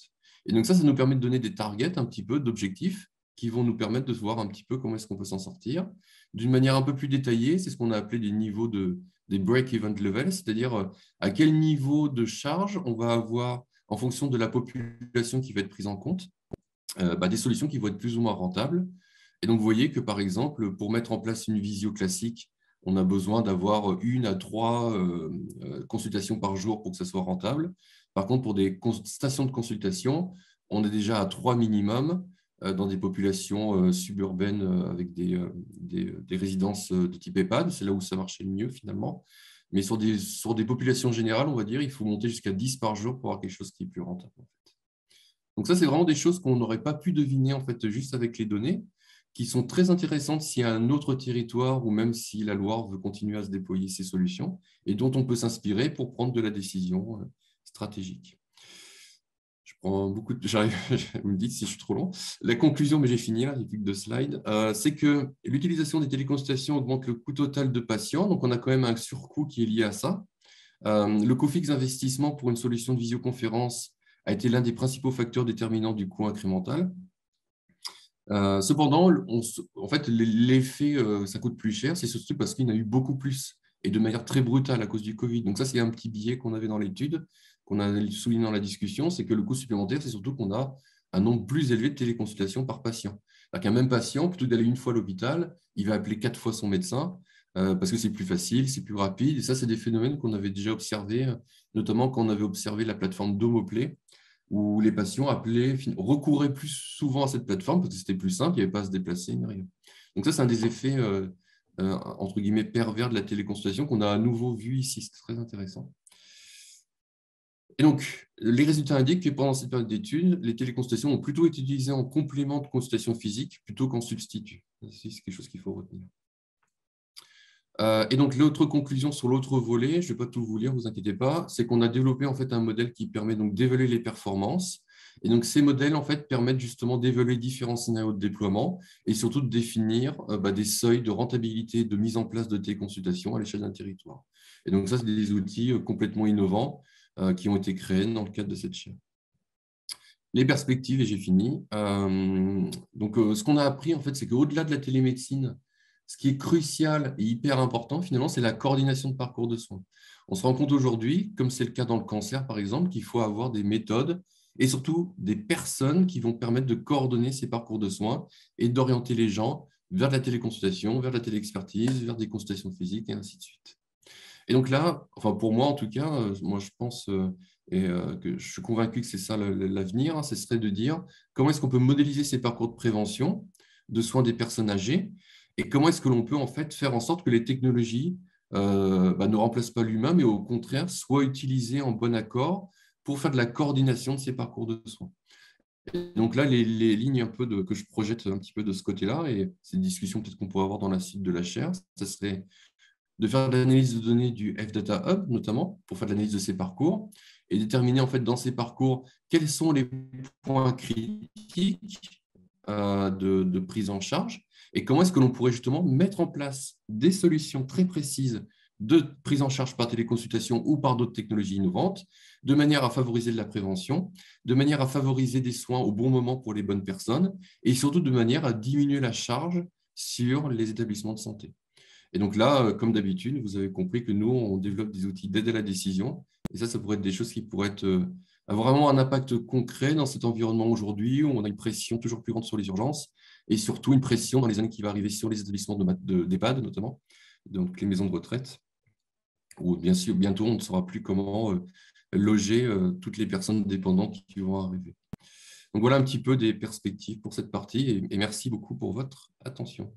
Et donc ça, ça nous permet de donner des targets un petit peu, d'objectifs qui vont nous permettre de voir un petit peu comment est-ce qu'on peut s'en sortir. D'une manière un peu plus détaillée, c'est ce qu'on a appelé des niveaux de des break-even levels, c'est-à-dire euh, à quel niveau de charge on va avoir, en fonction de la population qui va être prise en compte, euh, bah, des solutions qui vont être plus ou moins rentables. Et donc, vous voyez que, par exemple, pour mettre en place une visio classique, on a besoin d'avoir une à trois euh, consultations par jour pour que ça soit rentable. Par contre, pour des stations de consultation, on est déjà à trois minimum euh, dans des populations euh, suburbaines euh, avec des, des, résidences de type EHPAD. C'est là où ça marchait le mieux finalement. Mais sur des, sur des populations générales, on va dire, il faut monter jusqu'à 10 par jour pour avoir quelque chose qui est plus rentable. Donc ça, c'est vraiment des choses qu'on n'aurait pas pu deviner en fait juste avec les données, qui sont très intéressantes s'il y a un autre territoire ou même si la Loire veut continuer à se déployer ces solutions et dont on peut s'inspirer pour prendre de la décision stratégique. Je prends beaucoup de... Vous me dites si je suis trop long. La conclusion, mais j'ai fini là, a plus que deux slides, euh, c'est que l'utilisation des téléconsultations augmente le coût total de patients, donc on a quand même un surcoût qui est lié à ça. Euh, le coût fixe d'investissement pour une solution de visioconférence a été l'un des principaux facteurs déterminants du coût incrémental. Euh, cependant, en fait, l'effet, ça coûte plus cher, c'est surtout parce qu'il y en a eu beaucoup plus et de manière très brutale à cause du Covid. Donc ça, c'est un petit billet qu'on avait dans l'étude, qu'on a souligné dans la discussion, c'est que le coût supplémentaire, c'est surtout qu'on a un nombre plus élevé de téléconsultations par patient. qu'un même patient, plutôt d'aller une fois à l'hôpital, il va appeler quatre fois son médecin, parce que c'est plus facile, c'est plus rapide. Et ça, c'est des phénomènes qu'on avait déjà observés, notamment quand on avait observé la plateforme Domoplay, où les patients appelaient, recouraient plus souvent à cette plateforme parce que c'était plus simple, il n'y avait pas à se déplacer, rien. Donc ça, c'est un des effets, entre guillemets, pervers de la téléconsultation qu'on a à nouveau vu ici. C'est très intéressant. Et donc, les résultats indiquent que pendant cette période d'études, les téléconsultations ont plutôt été utilisées en complément de consultation physique plutôt qu'en substitut. C'est quelque chose qu'il faut retenir. Euh, et donc, l'autre conclusion sur l'autre volet, je ne vais pas tout vous lire, vous inquiétez pas, c'est qu'on a développé en fait un modèle qui permet d'évaluer les performances. Et donc, ces modèles en fait permettent justement d'évaluer différents scénarios de déploiement et surtout de définir euh, bah, des seuils de rentabilité de mise en place de téléconsultation à l'échelle d'un territoire. Et donc, ça, c'est des outils euh, complètement innovants qui ont été créées dans le cadre de cette chaire. Les perspectives, et j'ai fini. Euh, donc, euh, ce qu'on a appris, en fait, c'est qu'au-delà de la télémédecine, ce qui est crucial et hyper important, finalement, c'est la coordination de parcours de soins. On se rend compte aujourd'hui, comme c'est le cas dans le cancer, par exemple, qu'il faut avoir des méthodes et surtout des personnes qui vont permettre de coordonner ces parcours de soins et d'orienter les gens vers la téléconsultation, vers la téléexpertise, vers des consultations physiques et ainsi de suite. Et donc là, pour moi en tout cas, euh, moi je pense euh, et euh, je suis convaincu que c'est ça l'avenir, hein, ce serait de dire comment est-ce qu'on peut modéliser ces parcours de prévention de soins des personnes âgées et comment est-ce que l'on peut en fait faire en sorte que les technologies bah, ne remplacent pas l'humain, mais au contraire soient utilisées en bon accord pour faire de la coordination de ces parcours de soins. donc là, les, lignes un peu que je projette un petit peu de ce côté-là, et c'est une discussion peut-être qu'on pourrait avoir dans la suite de la chaire, ça serait de faire de l'analyse de données du F-Data Hub, notamment, pour faire de l'analyse de ces parcours, et déterminer en fait dans ces parcours quels sont les points critiques euh, de, prise en charge, et comment est-ce que l'on pourrait justement mettre en place des solutions très précises de prise en charge par téléconsultation ou par d'autres technologies innovantes, de manière à favoriser de la prévention, de manière à favoriser des soins au bon moment pour les bonnes personnes, et surtout de manière à diminuer la charge sur les établissements de santé. Et donc là, euh, comme d'habitude, vous avez compris que nous, on développe des outils d'aide à la décision. Et ça, ça pourrait être des choses qui pourraient euh, avoir vraiment un impact concret dans cet environnement aujourd'hui où on a une pression toujours plus grande sur les urgences et surtout une pression dans les années qui vont arriver sur les établissements d'EHPAD, notamment, donc les maisons de retraite, où bien sûr, bientôt, on ne saura plus comment euh, loger toutes les personnes dépendantes qui vont arriver. Donc voilà un petit peu des perspectives pour cette partie et merci beaucoup pour votre attention.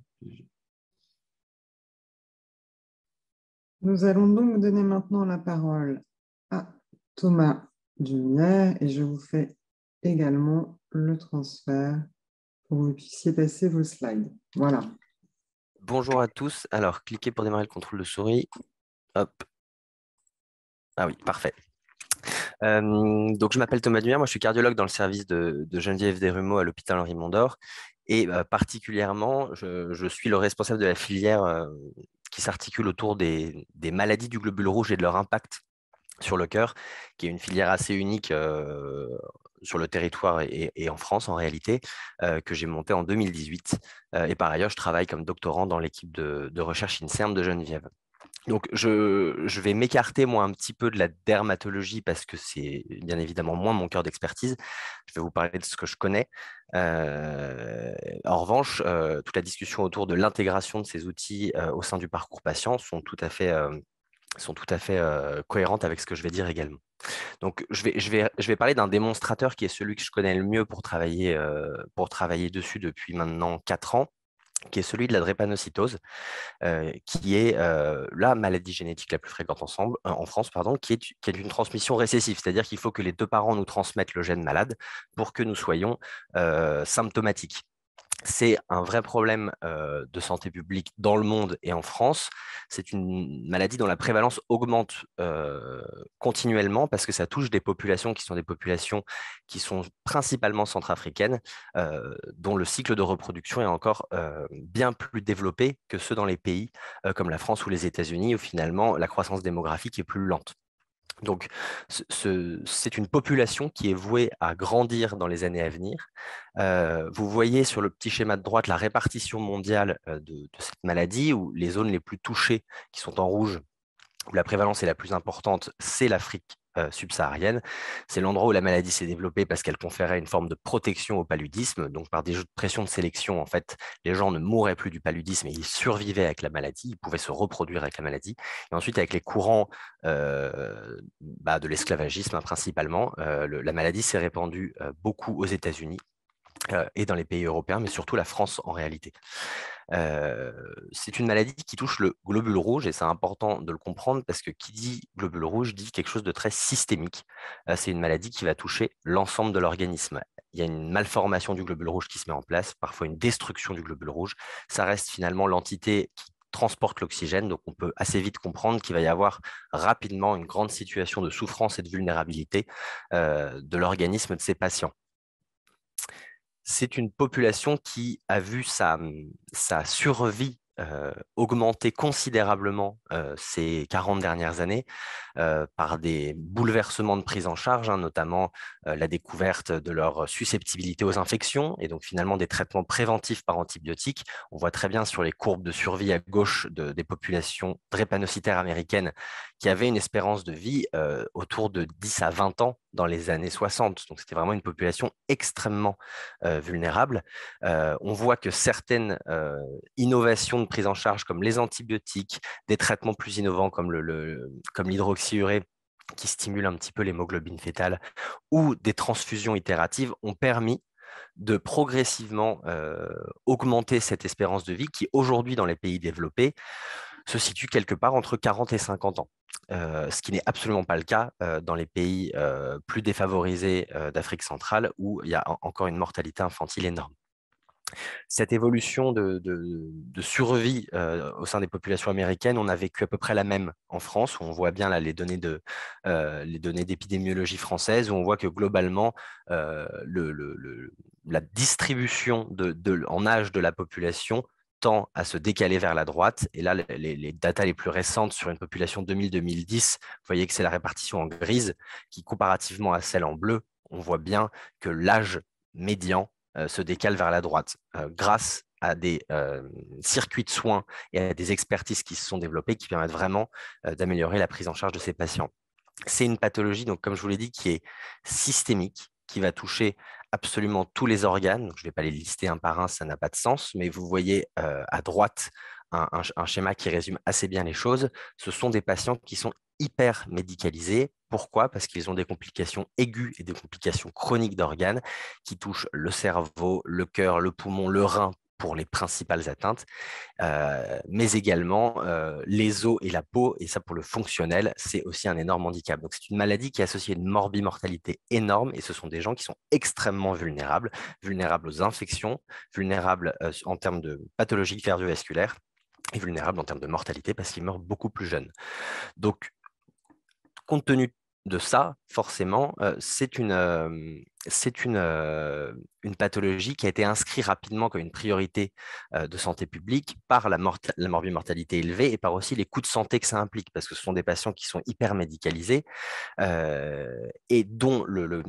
Nous allons donc donner maintenant la parole à Thomas Dumière et je vous fais également le transfert pour que vous puissiez passer vos slides. Voilà. Bonjour à tous. Alors, cliquez pour démarrer le contrôle de souris. Hop. Ah oui, parfait. Euh, donc, je m'appelle Thomas Dumière. Moi, je suis cardiologue dans le service de, Geneviève Desrumeaux à l'hôpital Henri Mondor. Et euh, particulièrement, je, suis le responsable de la filière euh, qui s'articule autour des, maladies du globule rouge et de leur impact sur le cœur, qui est une filière assez unique euh, sur le territoire et, en France en réalité, euh, que j'ai montée en 2018. Euh, et par ailleurs, je travaille comme doctorant dans l'équipe de, de recherche INSERM de Geneviève. Donc, je, vais m'écarter, moi, un petit peu de la dermatologie parce que c'est bien évidemment moins mon cœur d'expertise. Je vais vous parler de ce que je connais. Euh, en revanche, euh, toute la discussion autour de l'intégration de ces outils euh, au sein du parcours patient sont tout à fait, sont tout à fait cohérentes avec ce que je vais dire également. Donc, je vais, parler d'un démonstrateur qui est celui que je connais le mieux pour travailler, pour travailler dessus depuis maintenant quatre ans qui est celui de la drépanocytose, euh, qui est euh, la maladie génétique la plus fréquente ensemble, euh, en France, pardon, qui est une transmission récessive, c'est-à-dire qu'il faut que les deux parents nous transmettent le gène malade pour que nous soyons symptomatiques c'est un vrai problème de santé publique dans le monde et en France. C'est une maladie dont la prévalence augmente continuellement parce que ça touche des populations qui sont des populations qui sont principalement centrafricaines, dont le cycle de reproduction est encore bien plus développé que ceux dans les pays comme la France ou les États-Unis, où finalement la croissance démographique est plus lente. Donc, c'est une population qui est vouée à grandir dans les années à venir. Euh, vous voyez sur le petit schéma de droite la répartition mondiale euh, de, cette maladie, où les zones les plus touchées, qui sont en rouge, où la prévalence est la plus importante, c'est l'Afrique subsaharienne. C'est l'endroit où la maladie s'est développée parce qu'elle conférait une forme de protection au paludisme. Donc, par des jeux de pression de sélection, en fait, les gens ne mouraient plus du paludisme et ils survivaient avec la maladie, ils pouvaient se reproduire avec la maladie. Et ensuite, avec les courants bah, de l'esclavagisme, hein, principalement, la maladie s'est répandue beaucoup aux États-Unis et dans les pays européens, mais surtout la France en réalité c'est une maladie qui touche le globule rouge et c'est important de le comprendre parce que qui dit globule rouge dit quelque chose de très systémique. c'est une maladie qui va toucher l'ensemble de l'organisme. Il y a une malformation du globule rouge qui se met en place, parfois une destruction du globule rouge. Ça reste finalement l'entité qui transporte l'oxygène, donc on peut assez vite comprendre qu'il va y avoir rapidement une grande situation de souffrance et de vulnérabilité de l'organisme de ces patients c'est une population qui a vu sa, sa survie augmenté considérablement ces 40 dernières années par des bouleversements de prise en charge, hein, notamment la découverte de leur susceptibilité aux infections et donc finalement des traitements préventifs par antibiotiques. On voit très bien sur les courbes de survie à gauche des populations drépanocytaires américaines qui avaient une espérance de vie autour de 10 à 20 ans dans les années 60. Donc c'était vraiment une population extrêmement vulnérable. on voit que certaines innovations prise en charge comme les antibiotiques, des traitements plus innovants comme l'hydroxyurée, qui stimulent un petit peu l'hémoglobine fétale, ou des transfusions itératives ont permis de progressivement augmenter cette espérance de vie qui aujourd'hui dans les pays développés se situe quelque part entre 40 et 50 ans. Euh, ce qui n'est absolument pas le cas euh, dans les pays plus défavorisés d'Afrique centrale où il y a encore une mortalité infantile énorme cette évolution de, survie euh, au sein des populations américaines, on a vécu à peu près la même en France, où on voit bien là, les données euh, d'épidémiologie française, où on voit que globalement euh, la distribution en âge de la population tend à se décaler vers la droite. Et là, les, les datas les plus récentes sur une population 2000-2010, vous voyez que c'est la répartition en grise qui, comparativement à celle en bleu, on voit bien que l'âge médian euh, se décale vers la droite euh, grâce à des euh, circuits de soins et à des expertises qui se sont développées qui permettent vraiment d'améliorer la prise en charge de ces patients. C'est une pathologie, donc, comme je vous l'ai dit, qui est systémique, qui va toucher absolument tous les organes. je ne vais pas les lister un par un, ça n'a pas de sens, mais vous voyez à droite un, schéma qui résume assez bien les choses. Ce sont des patients qui sont hyper médicalisés. Pourquoi? Parce qu'ils ont des complications aiguës et des complications chroniques d'organes qui touchent le cerveau, le cœur, le poumon, le rein pour les principales atteintes, euh, mais également euh, les os et la peau, et ça pour le fonctionnel, c'est aussi un énorme handicap. Donc c'est une maladie qui est associée à une morbimortalité énorme, et ce sont des gens qui sont extrêmement vulnérables, vulnérables aux infections, vulnérables euh, en termes de pathologie cardiovasculaire, et vulnérables en termes de mortalité parce qu'ils meurent beaucoup plus jeunes. Donc compte tenu de ça, forcément, c'est une, euh, une, euh, une, pathologie qui a été inscrite rapidement comme une priorité de santé publique par la, morbimortalité élevée et par aussi les coûts de santé que ça implique, parce que ce sont des patients qui sont hyper médicalisés et dont le, le,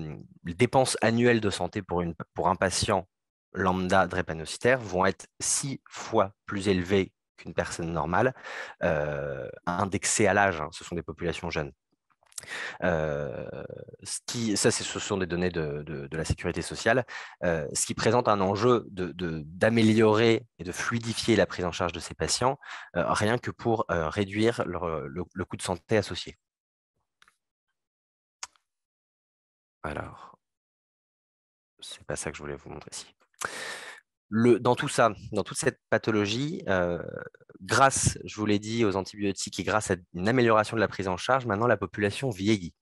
les dépenses annuelles de santé pour, un patient lambda drépanocytaire vont être six fois plus élevées qu'une personne normale, indexées à l'âge, hein, ce sont des populations jeunes. Euh, ce qui, ça, ce sont des données de, la sécurité sociale, euh, ce qui présente un enjeu d'améliorer et de fluidifier la prise en charge de ces patients, euh, rien que pour réduire le, coût de santé associé. Alors, c'est pas ça que je voulais vous montrer ici dans tout ça, dans toute cette pathologie, euh, grâce, je vous l'ai dit, aux antibiotiques et grâce à une amélioration de la prise en charge, maintenant la population vieillit.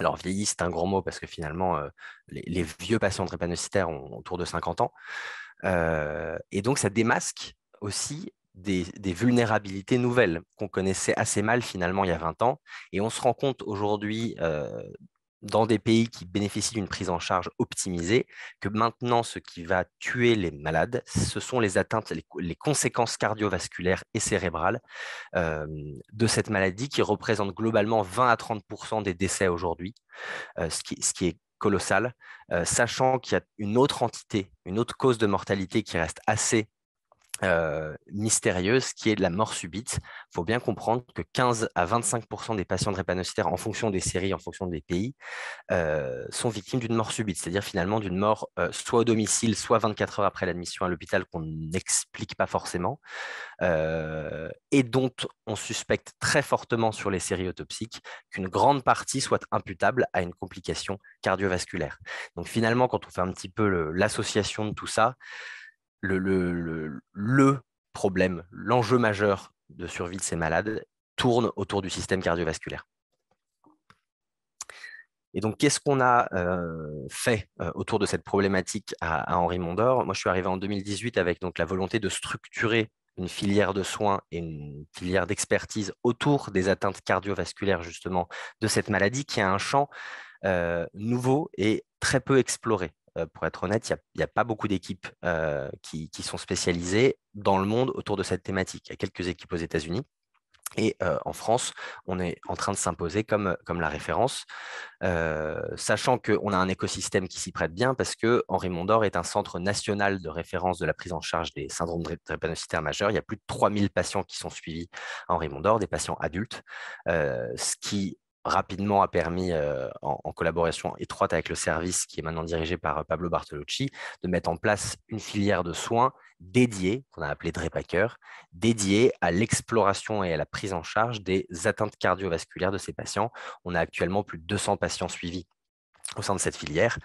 Alors vieillit, c'est un grand mot parce que finalement, euh, les, vieux patients drépanocytaires ont autour de 50 ans. Euh, et donc, ça démasque aussi des vulnérabilités nouvelles qu'on connaissait assez mal finalement il y a 20 ans. Et on se rend compte aujourd'hui dans des pays qui bénéficient d'une prise en charge optimisée, que maintenant, ce qui va tuer les malades, ce sont les atteintes, les, conséquences cardiovasculaires et cérébrales de cette maladie qui représente globalement 20 à 30% des décès aujourd'hui, ce, qui, est colossal, sachant qu'il y a une autre entité, une autre cause de mortalité qui reste assez euh, mystérieuse qui est de la mort subite. Il faut bien comprendre que 15 à 25% des patients drépanocytaires, en fonction des séries, en fonction des pays, euh, sont victimes d'une mort subite, c'est-à-dire finalement d'une mort euh, soit au domicile, soit 24 heures après l'admission à l'hôpital qu'on n'explique pas forcément, et dont on suspecte très fortement sur les séries autopsiques qu'une grande partie soit imputable à une complication cardiovasculaire. Donc finalement, quand on fait un petit peu l'association de tout ça, le, problème, l'enjeu majeur de survie de ces malades tourne autour du système cardiovasculaire. Et donc, qu'est-ce qu'on a euh, fait euh, autour de cette problématique à, Henri Mondor? Moi, je suis arrivé en 2018 avec donc, la volonté de structurer une filière de soins et une filière d'expertise autour des atteintes cardiovasculaires, justement, de cette maladie qui a un champ euh, nouveau et très peu exploré. Euh, pour être honnête, il n'y a, pas beaucoup d'équipes euh, qui, sont spécialisées dans le monde autour de cette thématique. Il y a quelques équipes aux États-Unis. Et euh, en France, on est en train de s'imposer comme, la référence, sachant qu'on a un écosystème qui s'y prête bien parce que Henri Mondor est un centre national de référence de la prise en charge des syndromes drépanocytaires majeurs. Il y a plus de 3000 patients qui sont suivis à Henri Mondor, des patients adultes, ce qui rapidement a permis, euh, en, collaboration étroite avec le service qui est maintenant dirigé par euh, Pablo Bartolucci, de mettre en place une filière de soins dédiée, qu'on a appelée Drepacker, dédiée à l'exploration et à la prise en charge des atteintes cardiovasculaires de ces patients. On a actuellement plus de 200 patients suivis au sein de cette filière.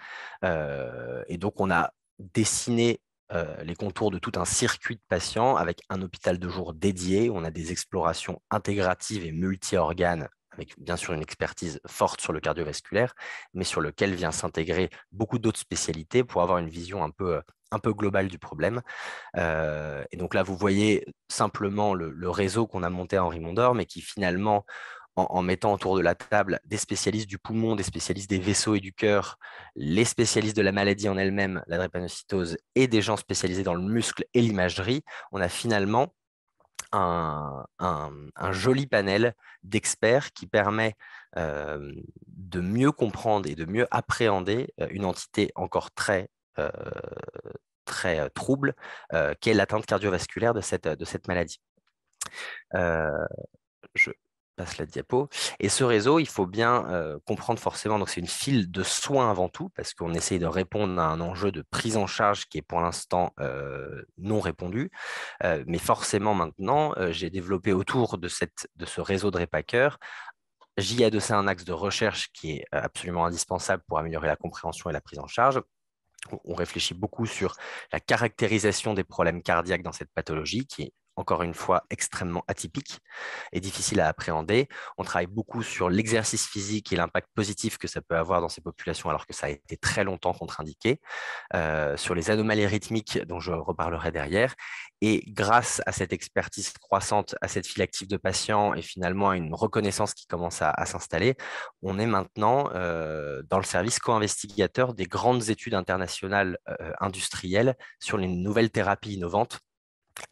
Euh, et donc, on a dessiné les contours de tout un circuit de patients avec un hôpital de jour dédié. On a des explorations intégratives et multi-organes avec bien sûr une expertise forte sur le cardiovasculaire, mais sur lequel vient s'intégrer beaucoup d'autres spécialités pour avoir une vision un peu, peu globale du problème. Euh, et donc là, vous voyez simplement le, réseau qu'on a monté à Henri Mondor, mais qui finalement, en, mettant autour de la table des spécialistes du poumon, des spécialistes des vaisseaux et du cœur, les spécialistes de la maladie en elle-même, la drépanocytose, et des gens spécialisés dans le muscle et l'imagerie, on a finalement un, joli panel d'experts qui permet de mieux comprendre et de mieux appréhender une entité encore très, très trouble, qui est l'atteinte cardiovasculaire de cette, de cette maladie. La diapo. Et ce réseau, il faut bien comprendre forcément, donc c'est une file de soins avant tout, parce qu'on essaye de répondre à un enjeu de prise en charge qui est pour l'instant non répondu. Mais forcément maintenant, j'ai développé autour de, cette, de ce réseau de repackers J'y adossé un axe de recherche qui est absolument indispensable pour améliorer la compréhension et la prise en charge. On réfléchit beaucoup sur la caractérisation des problèmes cardiaques dans cette pathologie, qui encore une fois extrêmement atypique et difficile à appréhender. On travaille beaucoup sur l'exercice physique et l'impact positif que ça peut avoir dans ces populations alors que ça a été très longtemps contre-indiqué, euh, sur les anomalies rythmiques dont je reparlerai derrière. Et grâce à cette expertise croissante, à cette file active de patients et finalement à une reconnaissance qui commence à, s'installer, on est maintenant euh, dans le service co-investigateur des grandes études internationales euh, industrielles sur les nouvelles thérapies innovantes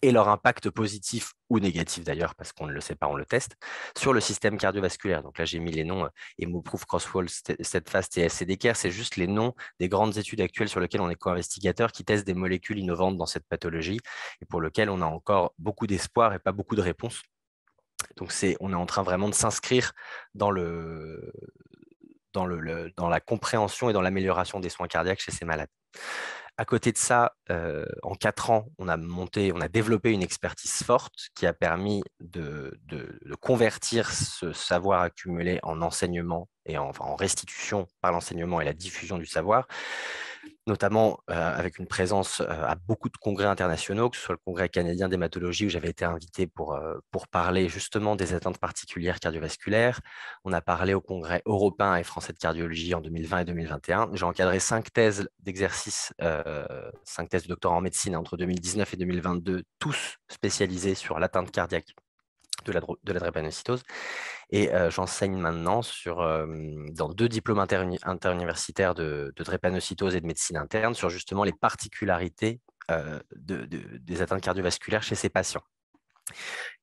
et leur impact positif ou négatif d'ailleurs, parce qu'on ne le sait pas, on le teste, sur le système cardiovasculaire. Donc là, j'ai mis les noms Hemoproof, Crosswall, Steadfast et SCDCare. C'est juste les noms des grandes études actuelles sur lesquelles on est co-investigateur qui testent des molécules innovantes dans cette pathologie et pour lesquelles on a encore beaucoup d'espoir et pas beaucoup de réponses. Donc on est en train vraiment de s'inscrire dans, le, dans, le, dans la compréhension et dans l'amélioration des soins cardiaques chez ces malades. À côté de ça, euh, en quatre ans, on a monté, on a développé une expertise forte qui a permis de, convertir ce savoir accumulé en enseignement et en restitution par l'enseignement et la diffusion du savoir notamment avec une présence à beaucoup de congrès internationaux, que ce soit le congrès canadien d'hématologie où j'avais été invité pour, pour parler justement des atteintes particulières cardiovasculaires. On a parlé au congrès européen et français de cardiologie en 2020 et 2021. J'ai encadré cinq thèses d'exercice, cinq thèses de doctorat en médecine entre 2019 et 2022, tous spécialisés sur l'atteinte cardiaque de la, de la drépanocytose. Et j'enseigne maintenant sur, dans deux diplômes interuniversitaires de, drépanocytose et de médecine interne sur justement les particularités de, des atteintes cardiovasculaires chez ces patients.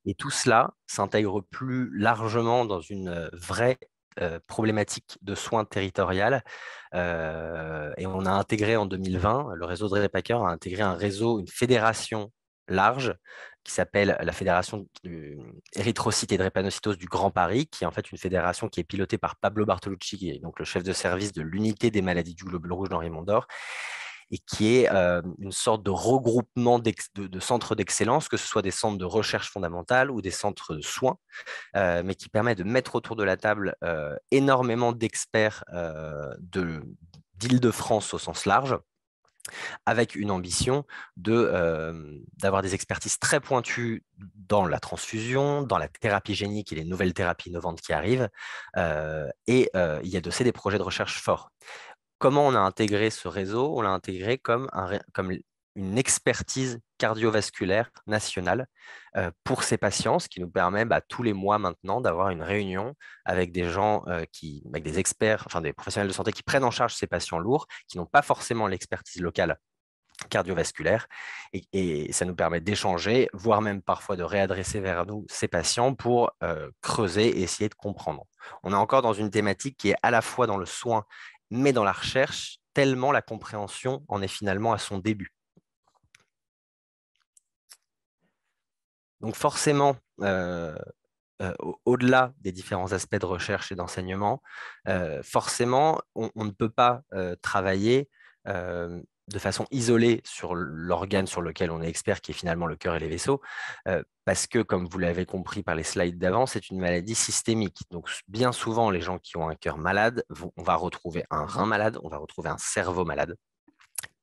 Et tout cela s'intègre plus largement dans une vraie problématique de soins territoriales. et on a intégré en 2020, le réseau de a intégré un réseau, une fédération large qui s'appelle la Fédération érythrocyte et drépanocytose du Grand Paris, qui est en fait une fédération qui est pilotée par Pablo Bartolucci, qui est donc le chef de service de l'unité des maladies du globule rouge d'Henri Mondor, et qui est euh, une sorte de regroupement de, centres d'excellence, que ce soit des centres de recherche fondamentale ou des centres de soins, euh, mais qui permet de mettre autour de la table euh, énormément d'experts d'Île-de-France au sens large, avec une ambition d'avoir des expertises très pointues dans la transfusion, dans la thérapie génique et les nouvelles thérapies innovantes qui arrivent. et il y a de ces des projets de recherche forts. Comment on a intégré ce réseau? On l'a intégré comme, une expertise cardiovasculaire nationale pour ces patients, ce qui nous permet bah, tous les mois maintenant d'avoir une réunion avec des gens, qui, avec des experts, enfin des professionnels de santé qui prennent en charge ces patients lourds, qui n'ont pas forcément l'expertise locale cardiovasculaire et, ça nous permet d'échanger, voire même parfois de réadresser vers nous ces patients pour creuser et essayer de comprendre. On est encore dans une thématique qui est à la fois dans le soin mais dans la recherche, tellement la compréhension en est finalement à son début. Donc forcément, euh, euh, au-delà des différents aspects de recherche et d'enseignement, euh, forcément, on, ne peut pas travailler de façon isolée sur l'organe sur lequel on est expert, qui est finalement le cœur et les vaisseaux, parce que, comme vous l'avez compris par les slides d'avant, c'est une maladie systémique. Donc, bien souvent, les gens qui ont un cœur malade, on va retrouver un rein malade, on va retrouver un cerveau malade,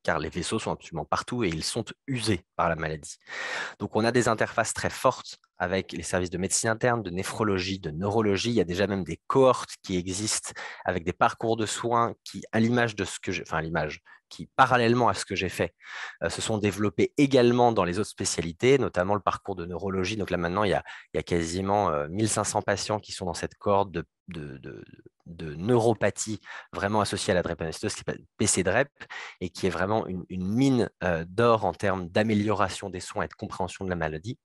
car les vaisseaux sont absolument partout et ils sont usés par la maladie. Donc, on a des interfaces très fortes avec les services de médecine interne, de néphrologie, de neurologie. Il y a déjà même des cohortes qui existent avec des parcours de soins qui, à l'image de ce que je, enfin à l'image, qui, parallèlement à ce que j'ai fait, euh, se sont développés également dans les autres spécialités, notamment le parcours de neurologie. Donc là, maintenant, il y a, quasiment 1500 euh, patients qui sont dans cette cohorte de, neuropathie vraiment associée à la drépanocytose, qui s'appelle PC-DREP, et qui est vraiment une, mine euh, d'or en termes d'amélioration des soins et de compréhension de la maladie.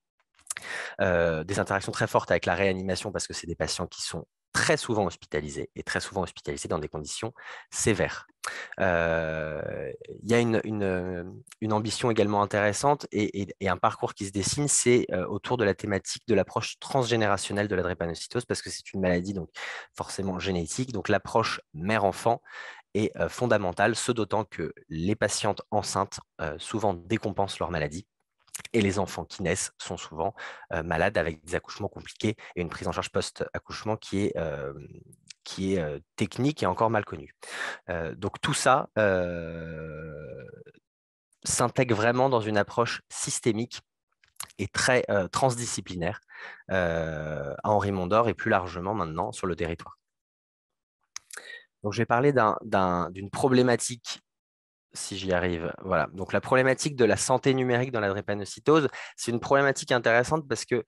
des interactions très fortes avec la réanimation parce que c'est des patients qui sont très souvent hospitalisés et très souvent hospitalisés dans des conditions sévères. Il y a une, ambition également intéressante et, un parcours qui se dessine, c'est autour de la thématique de l'approche transgénérationnelle de la drépanocytose parce que c'est une maladie donc forcément génétique. Donc l'approche mère-enfant est fondamentale, ce d'autant que les patientes enceintes souvent décompensent leur maladie et les enfants qui naissent sont souvent malades avec des accouchements compliqués et une prise en charge post-accouchement qui est, qui est technique et encore mal connue. donc tout ça s'intègre vraiment dans une approche systémique et très transdisciplinaire à Henri Mondor et plus largement maintenant sur le territoire. Donc, je vais parler d'une problématique si j'y arrive. Voilà. Donc la problématique de la santé numérique dans la drépanocytose, c'est une problématique intéressante parce que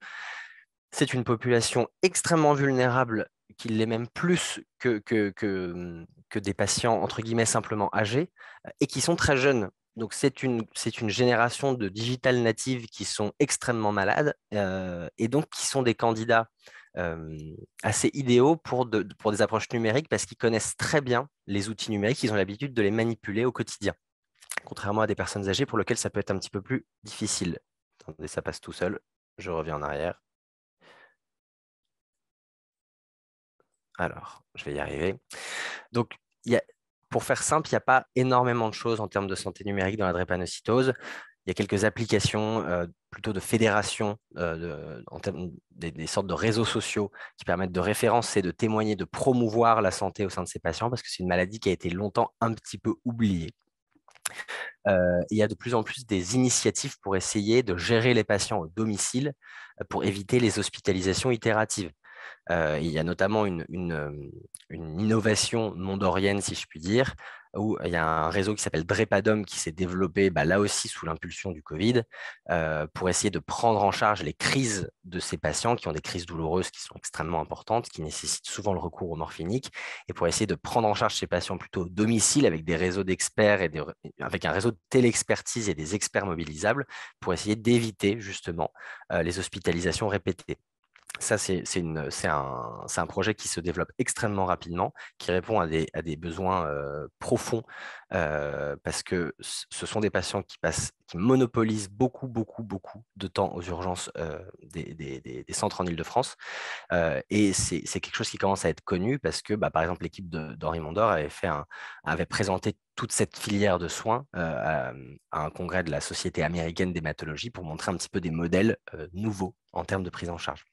c'est une population extrêmement vulnérable, qui l'est même plus que, des patients entre guillemets simplement âgés et qui sont très jeunes. Donc c'est une, une génération de digital natives qui sont extrêmement malades euh, et donc qui sont des candidats assez idéaux pour, des approches numériques parce qu'ils connaissent très bien les outils numériques, ils ont l'habitude de les manipuler au quotidien, contrairement à des personnes âgées pour lesquelles ça peut être un petit peu plus difficile. Attendez, ça passe tout seul, je reviens en arrière. Alors, je vais y arriver. Donc, y a, pour faire simple, il n'y a pas énormément de choses en termes de santé numérique dans la drépanocytose. Il y a quelques applications euh, plutôt de fédération, euh, des, sortes de réseaux sociaux qui permettent de référencer, de témoigner, de promouvoir la santé au sein de ces patients parce que c'est une maladie qui a été longtemps un petit peu oubliée. Euh, il y a de plus en plus des initiatives pour essayer de gérer les patients au domicile pour éviter les hospitalisations itératives. Il y a notamment une, innovation mondorienne, si je puis dire, où il y a un réseau qui s'appelle Drepadom qui s'est développé bah, là aussi sous l'impulsion du Covid euh, pour essayer de prendre en charge les crises de ces patients qui ont des crises douloureuses qui sont extrêmement importantes, qui nécessitent souvent le recours au morphinique, et pour essayer de prendre en charge ces patients plutôt au domicile avec des réseaux d'experts et un réseau de télexpertise et des experts mobilisables pour essayer d'éviter justement euh, les hospitalisations répétées. Ça, c'est un, projet qui se développe extrêmement rapidement, qui répond à des, besoins profonds, parce que ce sont des patients qui, passent, qui monopolisent beaucoup, beaucoup, beaucoup de temps aux urgences des, centres en Ile-de-France. et c'est quelque chose qui commence à être connu parce que, bah, par exemple, l'équipe d'Henri Mondor avait, présenté toute cette filière de soins à, un congrès de la Société américaine d'hématologie pour montrer un petit peu des modèles nouveaux en termes de prise en charge.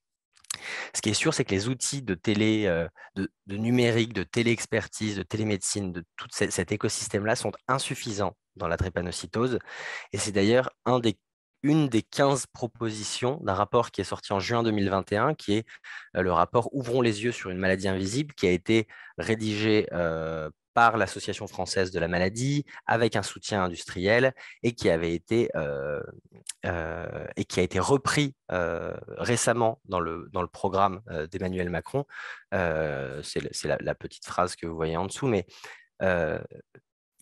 Ce qui est sûr, c'est que les outils de télé, euh, de, numérique, de téléexpertise, de télémédecine, de tout cet écosystème-là sont insuffisants dans la drépanocytose. Et c'est d'ailleurs une des 15 propositions d'un rapport qui est sorti en juin 2021, qui est euh, le rapport Ouvrons les yeux sur une maladie invisible, qui a été rédigé euh, par l'Association française de la maladie, avec un soutien industriel, et qui avait été, euh, euh, et qui a été repris euh, récemment dans le, dans le programme d'Emmanuel Macron. C'est la, petite phrase que vous voyez en dessous, mais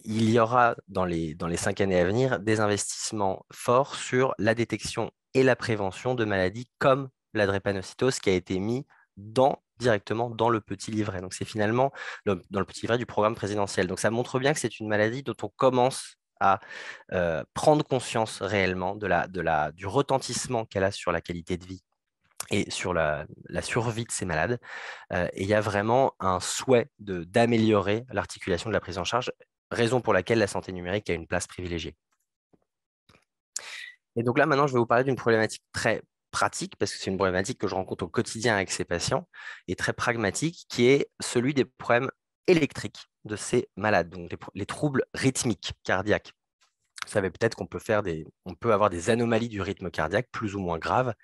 il y aura dans les, dans les cinq années à venir des investissements forts sur la détection et la prévention de maladies comme la drépanocytose qui a été mis dans directement dans le petit livret. Donc, c'est finalement dans le petit livret du programme présidentiel. Donc, ça montre bien que c'est une maladie dont on commence à euh, prendre conscience réellement de la, de la, du retentissement qu'elle a sur la qualité de vie et sur la, survie de ces malades. Euh, et il y a vraiment un souhait d'améliorer l'articulation de la prise en charge, raison pour laquelle la santé numérique a une place privilégiée. Et donc là, maintenant, je vais vous parler d'une problématique très pratique, parce que c'est une problématique que je rencontre au quotidien avec ces patients, et très pragmatique, qui est celui des problèmes électriques de ces malades, donc les, troubles rythmiques cardiaques. Vous savez peut-être qu'on peut, faire des, on peut avoir des anomalies du rythme cardiaque plus ou moins graves,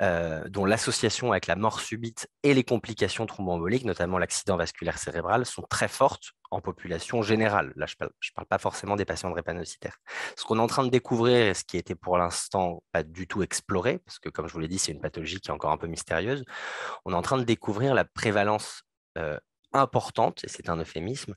euh, dont l'association avec la mort subite et les complications thromboemboliques, notamment l'accident vasculaire cérébral, sont très fortes en population générale. Là, je ne parle, pas forcément des patients drépanocytaires. Ce qu'on est en train de découvrir, et ce qui était pour l'instant pas du tout exploré, parce que comme je vous l'ai dit, c'est une pathologie qui est encore un peu mystérieuse, on est en train de découvrir la prévalence euh, importante, et c'est un euphémisme,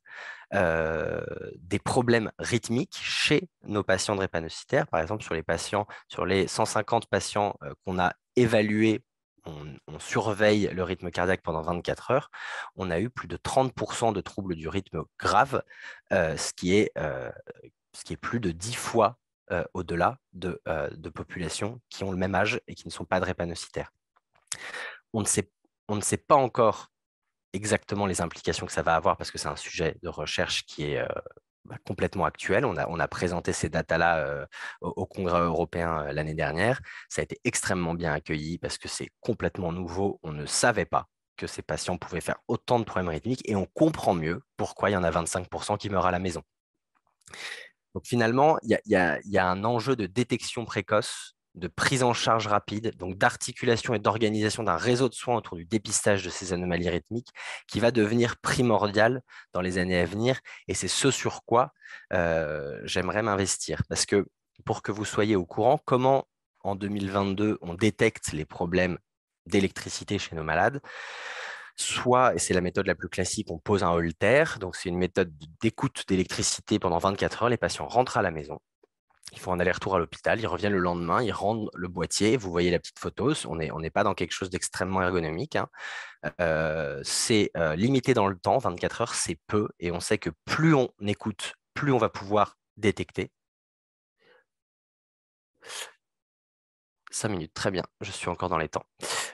euh, des problèmes rythmiques chez nos patients drépanocytaires. Par exemple, sur les patients, sur les 150 patients euh, qu'on a évalués on, surveille le rythme cardiaque pendant 24 heures, on a eu plus de 30% de troubles du rythme graves, euh, ce, qui est, ce qui est plus de 10 fois au-delà de, de, populations qui ont le même âge et qui ne sont pas drépanocytaires. On ne sait, on ne sait pas encore exactement les implications que ça va avoir parce que c'est un sujet de recherche qui est bah, complètement actuel. On a, on a, présenté ces datas-là euh, au, Congrès européen euh, l'année dernière. Ça a été extrêmement bien accueilli parce que c'est complètement nouveau. On ne savait pas que ces patients pouvaient faire autant de problèmes rythmiques et on comprend mieux pourquoi il y en a 25% qui meurent à la maison. Donc finalement, il y, y a, un enjeu de détection précoce de prise en charge rapide, donc d'articulation et d'organisation d'un réseau de soins autour du dépistage de ces anomalies rythmiques qui va devenir primordial dans les années à venir. Et c'est ce sur quoi euh, j'aimerais m'investir. Parce que pour que vous soyez au courant, comment en 2022 on détecte les problèmes d'électricité chez nos malades? Soit, et c'est la méthode la plus classique, on pose un holter, donc c'est une méthode d'écoute d'électricité pendant 24 heures, les patients rentrent à la maison, ils font un aller-retour à l'hôpital, ils reviennent le lendemain, ils rendent le boîtier. Vous voyez la petite photo, on n'est pas dans quelque chose d'extrêmement ergonomique. Hein. C'est limité dans le temps, 24 heures, c'est peu. Et on sait que plus on écoute, plus on va pouvoir détecter. 5 minutes, très bien, je suis encore dans les temps.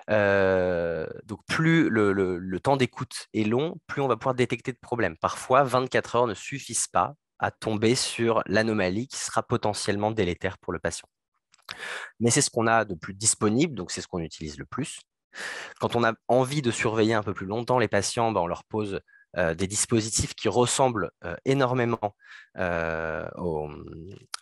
Donc plus le, le temps d'écoute est long, plus on va pouvoir détecter de problèmes. Parfois, 24 heures ne suffisent pas à tomber sur l'anomalie qui sera potentiellement délétère pour le patient. Mais c'est ce qu'on a de plus disponible, donc c'est ce qu'on utilise le plus. Quand on a envie de surveiller un peu plus longtemps les patients, ben, on leur pose euh, des dispositifs qui ressemblent euh, énormément euh, au,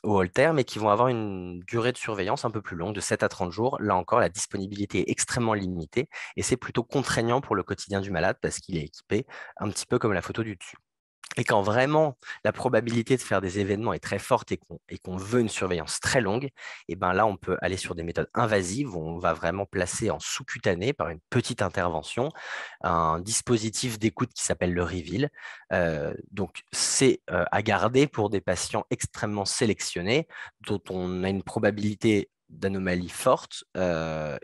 au, Holter, mais qui vont avoir une durée de surveillance un peu plus longue, de 7 à 30 jours. Là encore, la disponibilité est extrêmement limitée et c'est plutôt contraignant pour le quotidien du malade parce qu'il est équipé un petit peu comme la photo du dessus. Et quand vraiment la probabilité de faire des événements est très forte et qu'on veut une surveillance très longue, et eh ben là, on peut aller sur des méthodes invasives où on va vraiment placer en sous-cutané par une petite intervention un dispositif d'écoute qui s'appelle le Reveal. Euh, donc, c'est euh, à garder pour des patients extrêmement sélectionnés dont on a une probabilité d'anomalie forte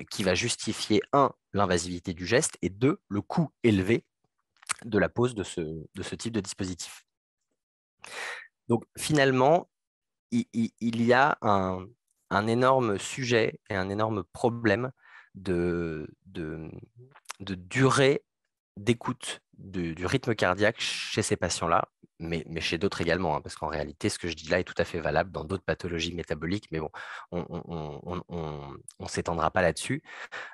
qui va justifier, un, l'invasivité du geste et deux, le coût élevé de la pose de ce, type de dispositif. Donc finalement, il, y a un, énorme sujet et un énorme problème de, durée d'écoute du rythme cardiaque chez ces patients-là, mais, chez d'autres également, hein, parce qu'en réalité, ce que je dis là est tout à fait valable dans d'autres pathologies métaboliques, mais bon, on ne s'étendra pas là-dessus.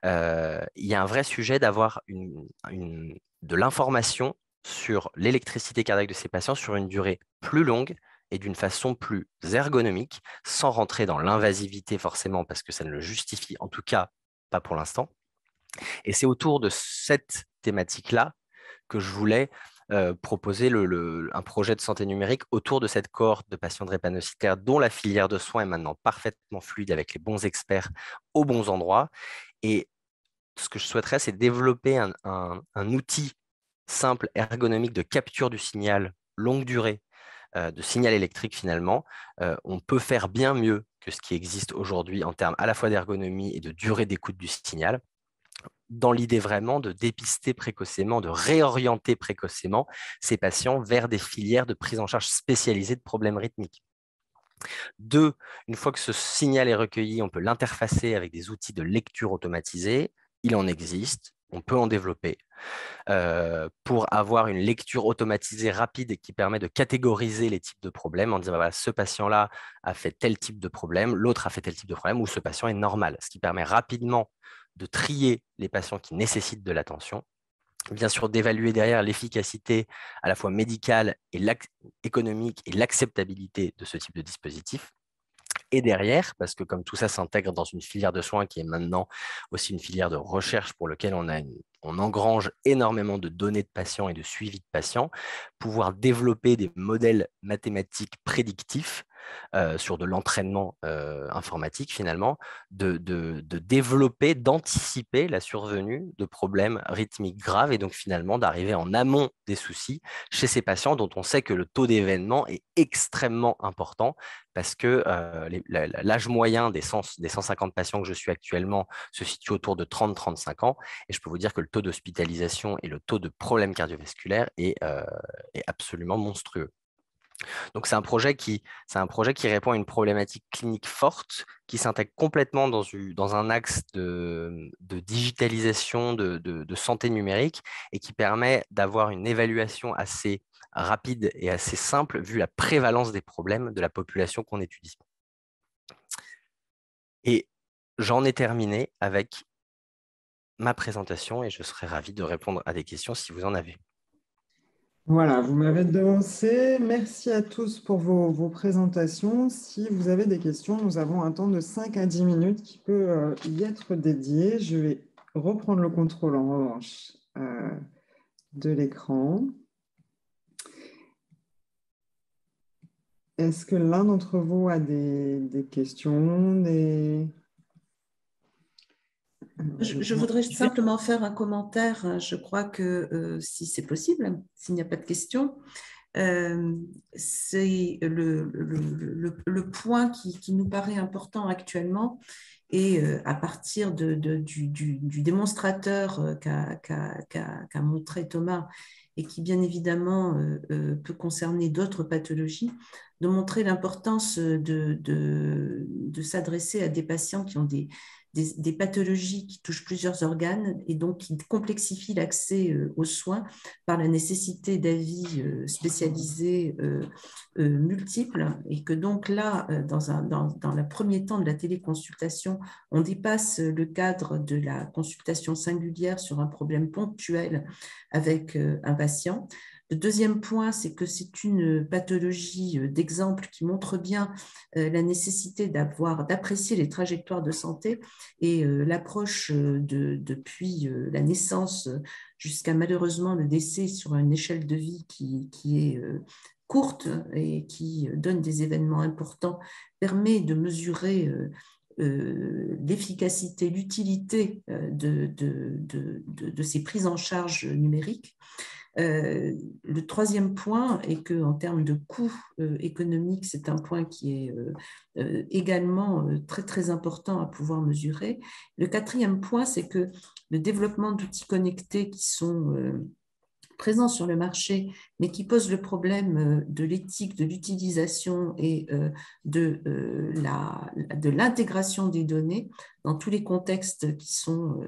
Euh, il y a un vrai sujet d'avoir de l'information sur l'électricité cardiaque de ces patients sur une durée plus longue et d'une façon plus ergonomique, sans rentrer dans l'invasivité forcément, parce que ça ne le justifie en tout cas pas pour l'instant. Et c'est autour de cette thématique-là que je voulais proposer un projet de santé numérique autour de cette cohorte de patients drépanocytaires dont la filière de soins est maintenant parfaitement fluide avec les bons experts aux bons endroits. Et ce que je souhaiterais, c'est développer un, outil simple, ergonomique de capture du signal longue durée, de signal électrique finalement. On peut faire bien mieux que ce qui existe aujourd'hui en termes à la fois d'ergonomie et de durée d'écoute du signal dans l'idée vraiment de dépister précocement, de réorienter précocement ces patients vers des filières de prise en charge spécialisées de problèmes rythmiques. Deux, une fois que ce signal est recueilli, on peut l'interfacer avec des outils de lecture automatisés. Il en existe, on peut en développer euh, pour avoir une lecture automatisée rapide qui permet de catégoriser les types de problèmes en disant bah ce patient-là a fait tel type de problème, l'autre a fait tel type de problème ou ce patient est normal, ce qui permet rapidement de trier les patients qui nécessitent de l'attention, bien sûr d'évaluer derrière l'efficacité à la fois médicale et économique et l'acceptabilité de ce type de dispositif. Et derrière, parce que comme tout ça s'intègre dans une filière de soins qui est maintenant aussi une filière de recherche pour laquelle on, on engrange énormément de données de patients et de suivi de patients, pouvoir développer des modèles mathématiques prédictifs euh, sur de l'entraînement euh, informatique finalement, de, développer, d'anticiper la survenue de problèmes rythmiques graves et donc finalement d'arriver en amont des soucis chez ces patients dont on sait que le taux d'événement est extrêmement important parce que euh, l'âge moyen des, des 150 patients que je suis actuellement se situe autour de 30-35 ans et je peux vous dire que le taux d'hospitalisation et le taux de problèmes cardiovasculaires est absolument monstrueux. Donc c'est un, projet qui, répond à une problématique clinique forte, qui s'intègre complètement dans, dans, un axe de, digitalisation de, santé numérique et qui permet d'avoir une évaluation assez rapide et assez simple vu la prévalence des problèmes de la population qu'on étudie. Et j'en ai terminé avec ma présentation et je serai ravi de répondre à des questions si vous en avez. Voilà, vous m'avez devancé. Merci à tous pour vos, présentations. Si vous avez des questions, nous avons un temps de 5 à 10 minutes qui peut euh, y être dédié. Je vais reprendre le contrôle en revanche euh, de l'écran. Est-ce que l'un d'entre vous a des, des questions, des... Je, voudrais simplement faire un commentaire. Je crois que euh, si c'est possible, s'il n'y a pas de questions, euh, c'est le, le, point qui, nous paraît important actuellement et euh, à partir de, du, du, démonstrateur qu'a montré Thomas et qui bien évidemment peut concerner d'autres pathologies, de montrer l'importance de, de s'adresser à des patients qui ont des, des, pathologies qui touchent plusieurs organes et donc qui complexifient l'accès euh, aux soins par la nécessité d'avis euh, spécialisés euh, multiples et que donc là, dans, un, dans, dans le premier temps de la téléconsultation, on dépasse le cadre de la consultation singulière sur un problème ponctuel avec un patient. Le deuxième point, c'est que c'est une pathologie euh, d'exemple qui montre bien euh, la nécessité d'avoir, d'apprécier les trajectoires de santé et euh, l'approche de, depuis la naissance jusqu'à malheureusement le décès sur une échelle de vie qui, est courte et qui donne des événements importants permet de mesurer l'efficacité, l'utilité de, ces prises en charge numériques. Le troisième point est que en termes de coûts économiques, c'est un point qui est également très très important à pouvoir mesurer. Le quatrième point, c'est que le développement d'outils connectés qui sont présents sur le marché, mais qui posent le problème de l'éthique, de l'utilisation et de l'intégration des données dans tous les contextes qui sont,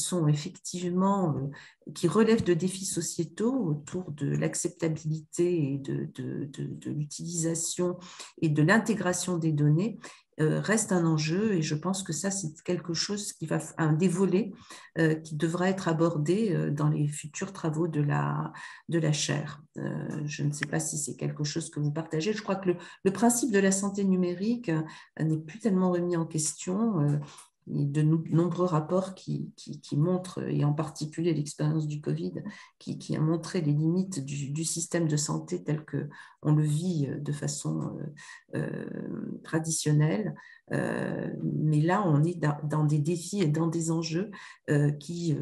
sont effectivement, euh, qui relèvent de défis sociétaux autour de l'acceptabilité et de, de, l'utilisation et de l'intégration des données, euh, reste un enjeu et je pense que ça, c'est quelque chose qui va, un des volets euh, qui devra être abordé dans les futurs travaux de la, de la chaire. je ne sais pas si c'est quelque chose que vous partagez. Je crois que le, le principe de la santé numérique n'est plus tellement remis en question de nombreux rapports qui, montrent, et en particulier l'expérience du Covid, qui, a montré les limites du, système de santé tel qu'on le vit de façon euh, euh, traditionnelle. Euh, mais là, on est dans, des défis et dans des enjeux qui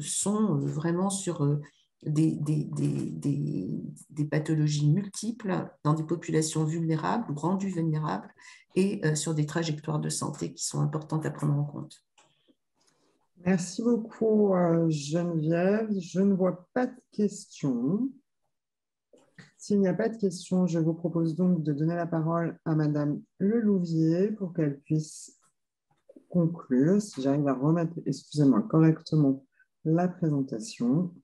sont vraiment sur des, des, pathologies multiples dans des populations vulnérables ou rendues vulnérables euh, sur des trajectoires de santé qui sont importantes à prendre en compte. Merci beaucoup, euh, Geneviève. Je ne vois pas de questions. S'il n'y a pas de questions, je vous propose donc de donner la parole à Madame Lelouvier pour qu'elle puisse conclure. Si j'arrive à remettre, excusez-moi, correctement la présentation.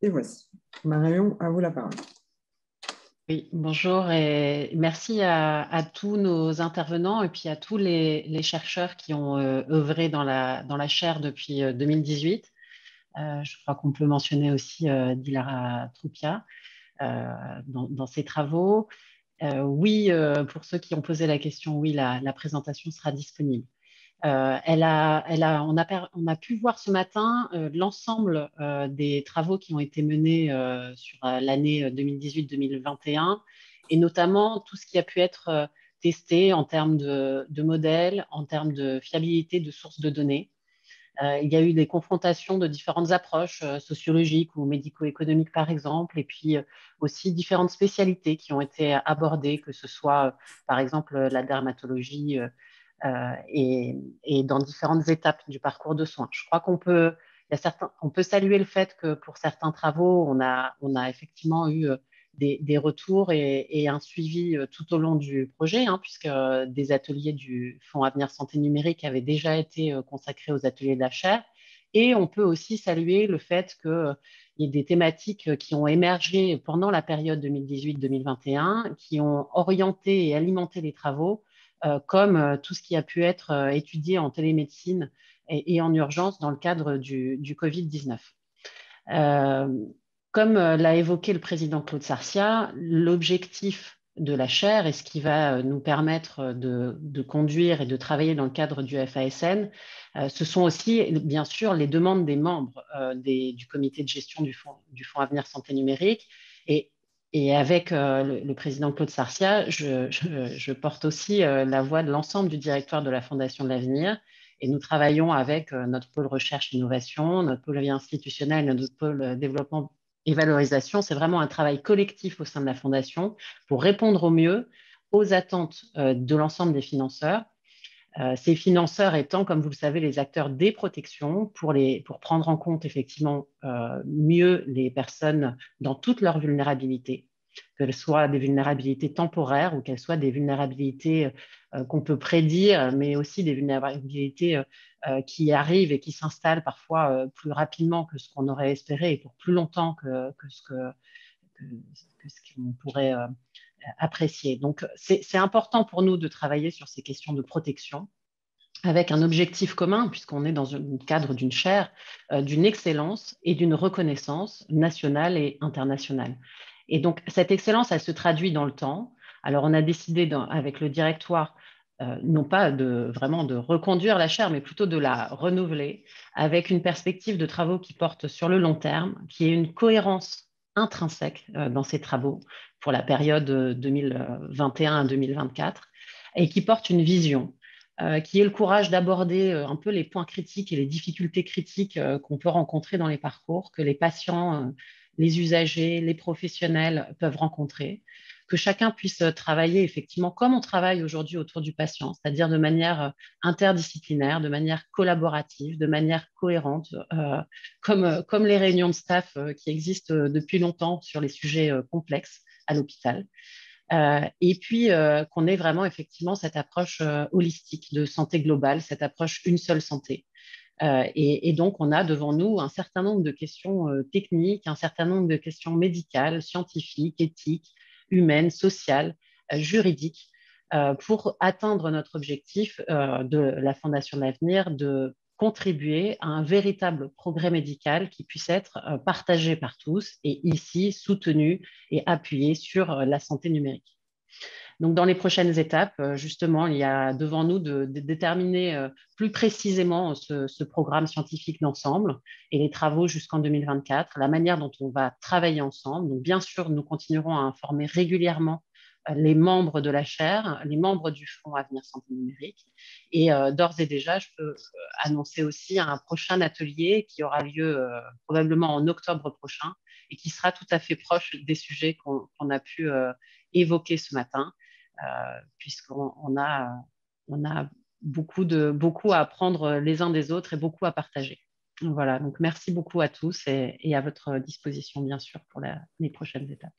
Et voici. Marion, à vous la parole. Oui, bonjour et merci à, tous nos intervenants et puis à tous les, chercheurs qui ont euh, œuvré dans la, dans chaire depuis 2018. Euh, euh, je crois qu'on peut mentionner aussi Dilara Troupia dans, ses travaux. oui, pour ceux qui ont posé la question, oui, la présentation sera disponible. Euh, elle a, elle a, on, a, on, a, pu voir ce matin euh, l'ensemble euh, des travaux qui ont été menés sur l'année 2018-2021 et notamment tout ce qui a pu être testé en termes de, de, modèles, en termes de fiabilité de sources de données. il y a eu des confrontations de différentes approches sociologiques ou médico-économiques, par exemple, et puis aussi différentes spécialités qui ont été abordées, que ce soit, par exemple, la dermatologie euh, et, dans différentes étapes du parcours de soins. Je crois qu'on peut, on peut saluer le fait que pour certains travaux, on a, on a effectivement eu euh, des, retours et, un suivi euh, tout au long du projet, hein, puisque des ateliers du Fonds Avenir Santé Numérique avaient déjà été consacrés aux ateliers de la chaire. Et on peut aussi saluer le fait qu'il y ait des thématiques qui ont émergé pendant la période 2018-2021, qui ont orienté et alimenté les travaux comme euh, tout ce qui a pu être euh, étudié en télémédecine et, en urgence dans le cadre du, Covid-19. comme l'a évoqué le président Claude Sarcia, l'objectif de la chaire et ce qui va nous permettre de, conduire et de travailler dans le cadre du FASN, ce sont aussi, bien sûr, les demandes des membres du comité de gestion du Fonds, du Fonds Avenir Santé Numérique. Et et avec euh, le, président Claude Sarcia, je, porte aussi euh, la voix de l'ensemble du directoire de la Fondation de l'Avenir. Et nous travaillons avec euh, notre pôle recherche et innovation, notre pôle institutionnel, notre pôle développement et valorisation. C'est vraiment un travail collectif au sein de la Fondation pour répondre au mieux aux attentes de l'ensemble des financeurs. Ces financeurs étant, comme vous le savez, les acteurs des protections pour, prendre en compte effectivement mieux les personnes dans toute leur vulnérabilité qu'elles soient des vulnérabilités temporaires ou qu'elles soient des vulnérabilités euh, qu'on peut prédire, mais aussi des vulnérabilités euh, euh, qui arrivent et qui s'installent parfois plus rapidement que ce qu'on aurait espéré et pour plus longtemps que, ce qu'on pourrait apprécier. Donc, c'est important pour nous de travailler sur ces questions de protection avec un objectif commun, puisqu'on est dans le cadre d'une chaire, d'une excellence et d'une reconnaissance nationale et internationale. Et donc, cette excellence, elle se traduit dans le temps. Alors, on a décidé avec le directoire, euh, non pas vraiment de reconduire la chaire, mais plutôt de la renouveler avec une perspective de travaux qui porte sur le long terme, qui est une cohérence intrinsèque euh, dans ces travaux pour la période 2021 à 2024 et qui porte une vision qui ait le courage d'aborder un peu les points critiques et les difficultés critiques qu'on peut rencontrer dans les parcours, que les patients, les usagers, les professionnels peuvent rencontrer que chacun puisse euh, travailler effectivement comme on travaille aujourd'hui autour du patient, c'est-à-dire de manière euh, interdisciplinaire, de manière collaborative, de manière cohérente, euh, comme, comme les réunions de staff qui existent depuis longtemps sur les sujets complexes à l'hôpital. et puis qu'on ait vraiment effectivement cette approche holistique de santé globale, cette approche une seule santé. et, et, donc, on a devant nous un certain nombre de questions techniques, un certain nombre de questions médicales, scientifiques, éthiques, humaine, sociale, euh, juridique, euh, pour atteindre notre objectif euh, de la Fondation de l'avenir de contribuer à un véritable progrès médical qui puisse être partagé par tous et ici soutenu et appuyé sur la santé numérique. Donc, dans les prochaines étapes, justement, il y a devant nous de, déterminer plus précisément ce, ce programme scientifique d'ensemble et les travaux jusqu'en 2024, la manière dont on va travailler ensemble. Donc, bien sûr, nous continuerons à informer régulièrement les membres de la chaire, les membres du Fonds Avenir Santé Numérique. Et d'ores et déjà, je peux annoncer aussi un prochain atelier qui aura lieu probablement en octobre prochain et qui sera tout à fait proche des sujets qu'on a pu évoquer ce matin. Euh, puisqu'on a, beaucoup, de, beaucoup à apprendre les uns des autres et beaucoup à partager. Voilà, donc merci beaucoup à tous et, à votre disposition, bien sûr, pour les prochaines étapes.